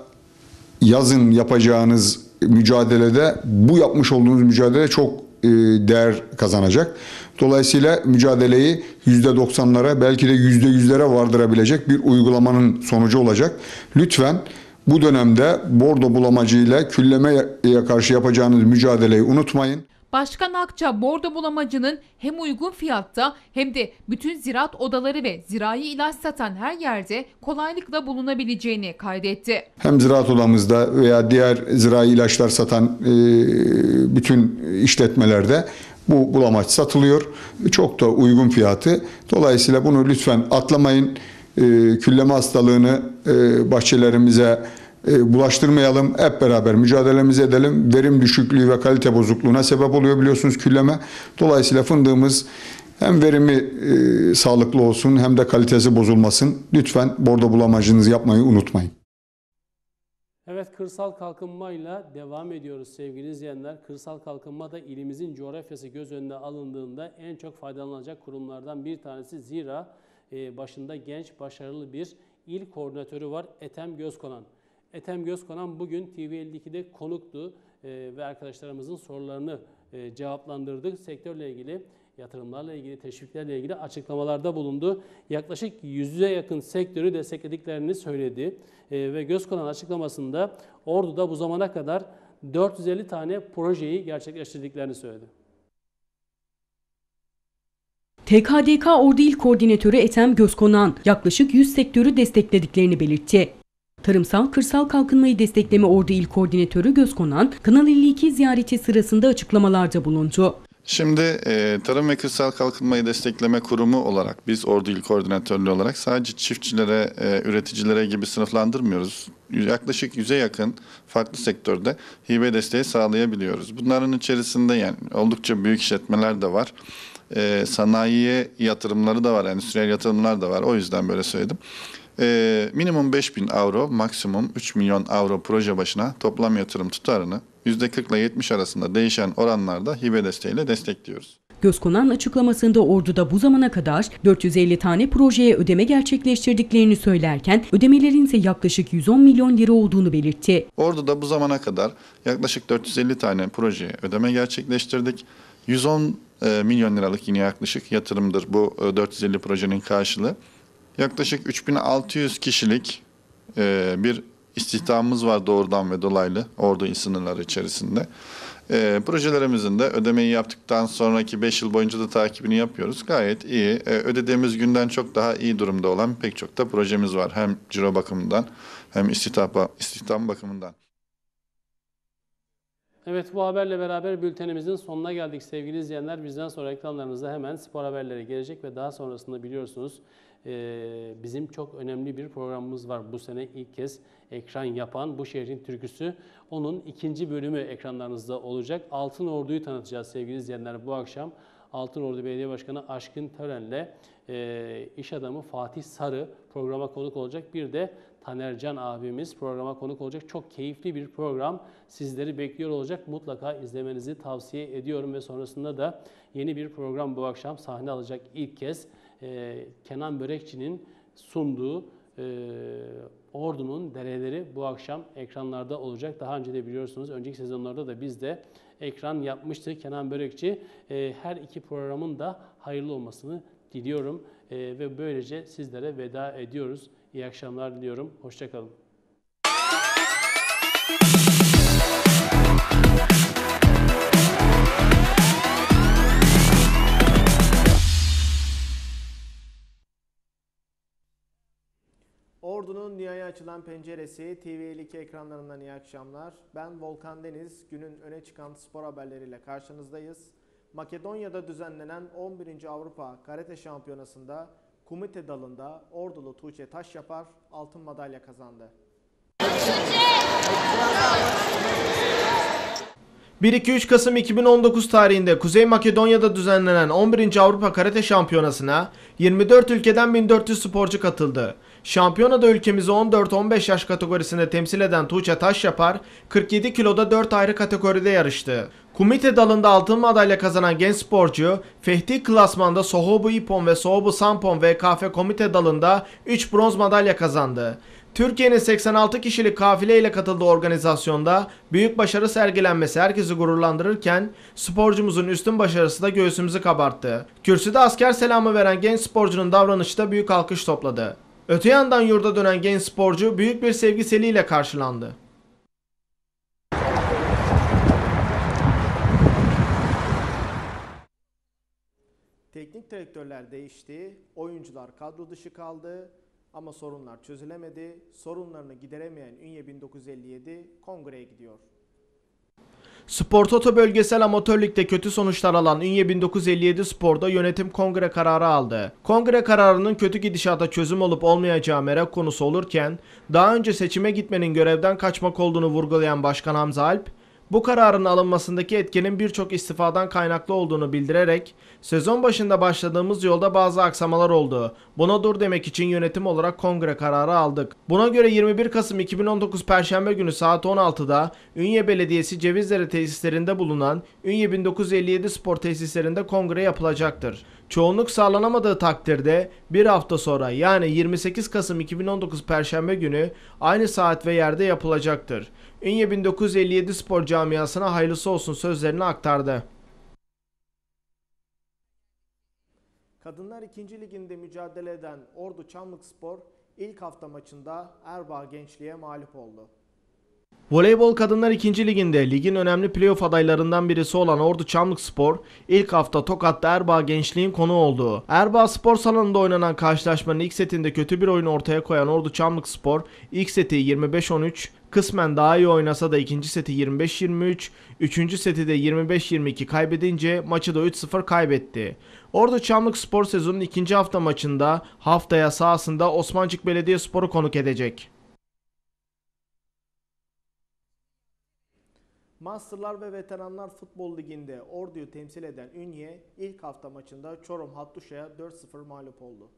yazın yapacağınız mücadelede bu yapmış olduğunuz mücadele çok e, değer kazanacak. Dolayısıyla mücadeleyi %90'lara belki de %100'lere vardırabilecek bir uygulamanın sonucu olacak. Lütfen bu dönemde bordo bulamacıyla küllemeye karşı yapacağınız mücadeleyi unutmayın. Başkan Akça bordo bulamacının hem uygun fiyatta hem de bütün ziraat odaları ve zirai ilaç satan her yerde kolaylıkla bulunabileceğini kaydetti. Hem ziraat odamızda veya diğer zirai ilaçlar satan e, bütün işletmelerde bu bulamaç satılıyor. Çok da uygun fiyatı. Dolayısıyla bunu lütfen atlamayın. E, külleme hastalığını e, bahçelerimize e, bulaştırmayalım. Hep beraber mücadelemizi edelim. Verim düşüklüğü ve kalite bozukluğuna sebep oluyor biliyorsunuz külleme. Dolayısıyla fındığımız hem verimi sağlıklı olsun hem de kalitesi bozulmasın. Lütfen bordo bulamacınızı yapmayı unutmayın. Evet kırsal kalkınmayla devam ediyoruz sevgili izleyenler. Kırsal kalkınma da ilimizin coğrafyası göz önüne alındığında en çok faydalanacak kurumlardan bir tanesi. Zira başında genç, başarılı bir il koordinatörü var Ethem Gözkonan. Ethem Gözkonan bugün TV52'de konuktu e, ve arkadaşlarımızın sorularını e, cevaplandırdık. Sektörle ilgili, yatırımlarla ilgili, teşviklerle ilgili açıklamalarda bulundu. Yaklaşık yüze yakın sektörü desteklediklerini söyledi. E, ve Gözkonan açıklamasında Ordu'da bu zamana kadar 450 tane projeyi gerçekleştirdiklerini söyledi. TKDK Ordu İl Koordinatörü Ethem Gözkonan yaklaşık 100 sektörü desteklediklerini belirtti. Tarımsal Kırsal Kalkınmayı Destekleme Ordu İl Koordinatörü Gözkonan, Kanal 52 ziyareti sırasında açıklamalarda bulundu. Şimdi e, Tarım ve Kırsal Kalkınmayı Destekleme Kurumu olarak biz Ordu İl Koordinatörlüğü olarak sadece çiftçilere, e, üreticilere gibi sınıflandırmıyoruz. Yaklaşık 100'e yakın farklı sektörde hibe desteği sağlayabiliyoruz. Bunların içerisinde yani oldukça büyük işletmeler de var. E, sanayiye yatırımları da var, endüstriyel yatırımlar da var. O yüzden böyle söyledim. E, minimum 5000 avro, maksimum 3 milyon avro proje başına toplam yatırım tutarını %40 ile 70 arasında değişen oranlarda hibe desteğiyle destekliyoruz. Gözkonan açıklamasında Ordu'da bu zamana kadar 450 tane projeye ödeme gerçekleştirdiklerini söylerken ödemelerin ise yaklaşık 110 milyon lira olduğunu belirtti. Ordu'da bu zamana kadar yaklaşık 450 tane projeye ödeme gerçekleştirdik. 110 e, milyon liralık yine yaklaşık yatırımdır bu e, 450 projenin karşılığı. Yaklaşık 3600 kişilik e, bir istihdamımız var doğrudan ve dolaylı Ordu sınırları içerisinde. E, projelerimizin de ödemeyi yaptıktan sonraki 5 yıl boyunca da takibini yapıyoruz. Gayet iyi. E, ödediğimiz günden çok daha iyi durumda olan pek çok da projemiz var. Hem ciro bakımından hem istihdam, istihdam bakımından. Evet bu haberle beraber bültenimizin sonuna geldik sevgili izleyenler. Bizden sonra ekranlarınızda hemen spor haberleri gelecek ve daha sonrasında biliyorsunuz bizim çok önemli bir programımız var. Bu sene ilk kez ekran yapan Bu Şehrin Türküsü. Onun ikinci bölümü ekranlarınızda olacak. Altın Ordu'yu tanıtacağız sevgili izleyenler bu akşam. Altın Ordu Belediye Başkanı Aşkın Tören'le iş adamı Fatih Sarı programa konuk olacak. Bir de Tanercan abimiz programa konuk olacak. Çok keyifli bir program sizleri bekliyor olacak. Mutlaka izlemenizi tavsiye ediyorum ve sonrasında da yeni bir program bu akşam sahne alacak ilk kez. E, Kenan Börekçi'nin sunduğu e, Ordu'nun dereleri bu akşam ekranlarda olacak. Daha önce de biliyorsunuz önceki sezonlarda da biz de ekran yapmıştık. Kenan Börekçi e, her iki programın da hayırlı olmasını diliyorum e, ve böylece sizlere veda ediyoruz. İyi akşamlar diliyorum. Hoşçakalın. Ordu'nun dünyaya açılan penceresi TV52 ekranlarından iyi akşamlar. Ben Volkan Deniz. Günün öne çıkan spor haberleriyle karşınızdayız. Makedonya'da düzenlenen 11. Avrupa Karate Şampiyonası'nda kumite dalında Ordulu Tuğçe Taşyapar altın madalya kazandı. 1-2-3 Kasım 2019 tarihinde Kuzey Makedonya'da düzenlenen 11. Avrupa Karate Şampiyonası'na 24 ülkeden 1400 sporcu katıldı. Şampiyonada ülkemizi 14-15 yaş kategorisinde temsil eden Tuğçe Taşyapar 47 kiloda 4 ayrı kategoride yarıştı. Kumite dalında altın madalya kazanan genç sporcu Fehti klasmanda Sohobu İpon ve Sohobu Sampon VKF komite dalında 3 bronz madalya kazandı. Türkiye'nin 86 kişilik kafile ile katıldığı organizasyonda büyük başarı sergilenmesi herkesi gururlandırırken sporcumuzun üstün başarısı da göğsümüzü kabarttı. Kürsüde asker selamı veren genç sporcunun davranışı da büyük alkış topladı. Öte yandan yurda dönen genç sporcu büyük bir sevgi seliyle karşılandı. Teknik direktörler değişti, oyuncular kadro dışı kaldı ama sorunlar çözülemedi. Sorunlarını gideremeyen Ünye 1957 kongreye gidiyor. Spor Toto bölgesel amatör kötü sonuçlar alan Ünye 1957 Spor'da yönetim kongre kararı aldı. Kongre kararının kötü gidişata çözüm olup olmayacağı merak konusu olurken daha önce seçime gitmenin görevden kaçmak olduğunu vurgulayan Başkan Hamza Alp, Bu kararın alınmasındaki etkenin birçok istifadan kaynaklı olduğunu bildirerek sezon başında başladığımız yolda bazı aksamalar oldu. Buna dur demek için yönetim olarak kongre kararı aldık. Buna göre 21 Kasım 2019 Perşembe günü saat 16'da Ünye Belediyesi Cevizlere tesislerinde bulunan Ünye 1957 spor tesislerinde kongre yapılacaktır. Çoğunluk sağlanamadığı takdirde bir hafta sonra yani 28 Kasım 2019 Perşembe günü aynı saat ve yerde yapılacaktır. Ünye 1957 spor camiasına hayırlısı olsun sözlerini aktardı. Kadınlar 2. Liginde mücadele eden Ordu Çamlık Spor ilk hafta maçında Erbaa Gençliğe mağlup oldu. Voleybol Kadınlar 2. Liginde ligin önemli playoff adaylarından birisi olan Ordu Çamlık Spor ilk hafta Tokat'ta Erbaa Gençliğin konu olduğu. Erbaa Spor Salonu'nda oynanan karşılaşmanın ilk setinde kötü bir oyun ortaya koyan Ordu Çamlık Spor ilk seti 25-13, kısmen daha iyi oynasa da ikinci seti 25-23, üçüncü seti de 25-22 kaybedince maçı da 3-0 kaybetti. Ordu Çamlık Spor sezonun ikinci hafta maçında haftaya sahasında Osmancık Belediyespor'u konuk edecek. Masterlar ve Veteranlar Futbol Ligi'nde Ordu'yu temsil eden Ünye ilk hafta maçında Çorum Hattuşa'ya 4-0 mağlup oldu.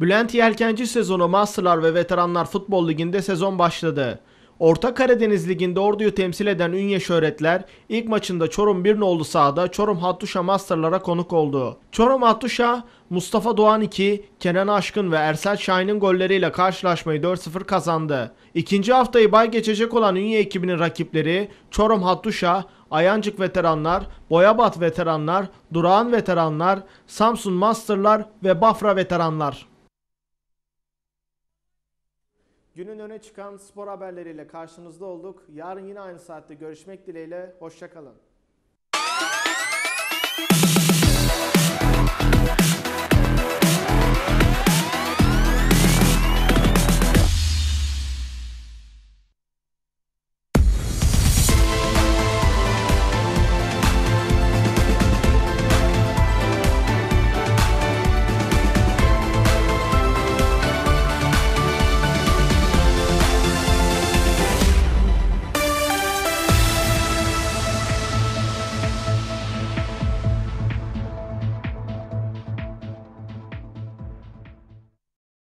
Bülent Yelkenci sezonu Masterlar ve Veteranlar Futbol Ligi'nde sezon başladı. Orta Karadeniz Ligi'nde Ordu'yu temsil eden Ünye Şöhretler ilk maçında Çorum 1 nolu sahada Çorum Hattuşa Masterlara konuk oldu. Çorum Hattuşa Mustafa Doğan 2, Kenan Aşkın ve Ersel Şahin'in golleriyle karşılaşmayı 4-0 kazandı. İkinci haftayı bay geçecek olan Ünye ekibinin rakipleri Çorum Hattuşa, Ayancık Veteranlar, Boyabat Veteranlar, Durağan Veteranlar, Samsun Masterlar ve Bafra Veteranlar. Günün öne çıkan spor haberleriyle karşınızda olduk. Yarın yine aynı saatte görüşmek dileğiyle. Hoşçakalın.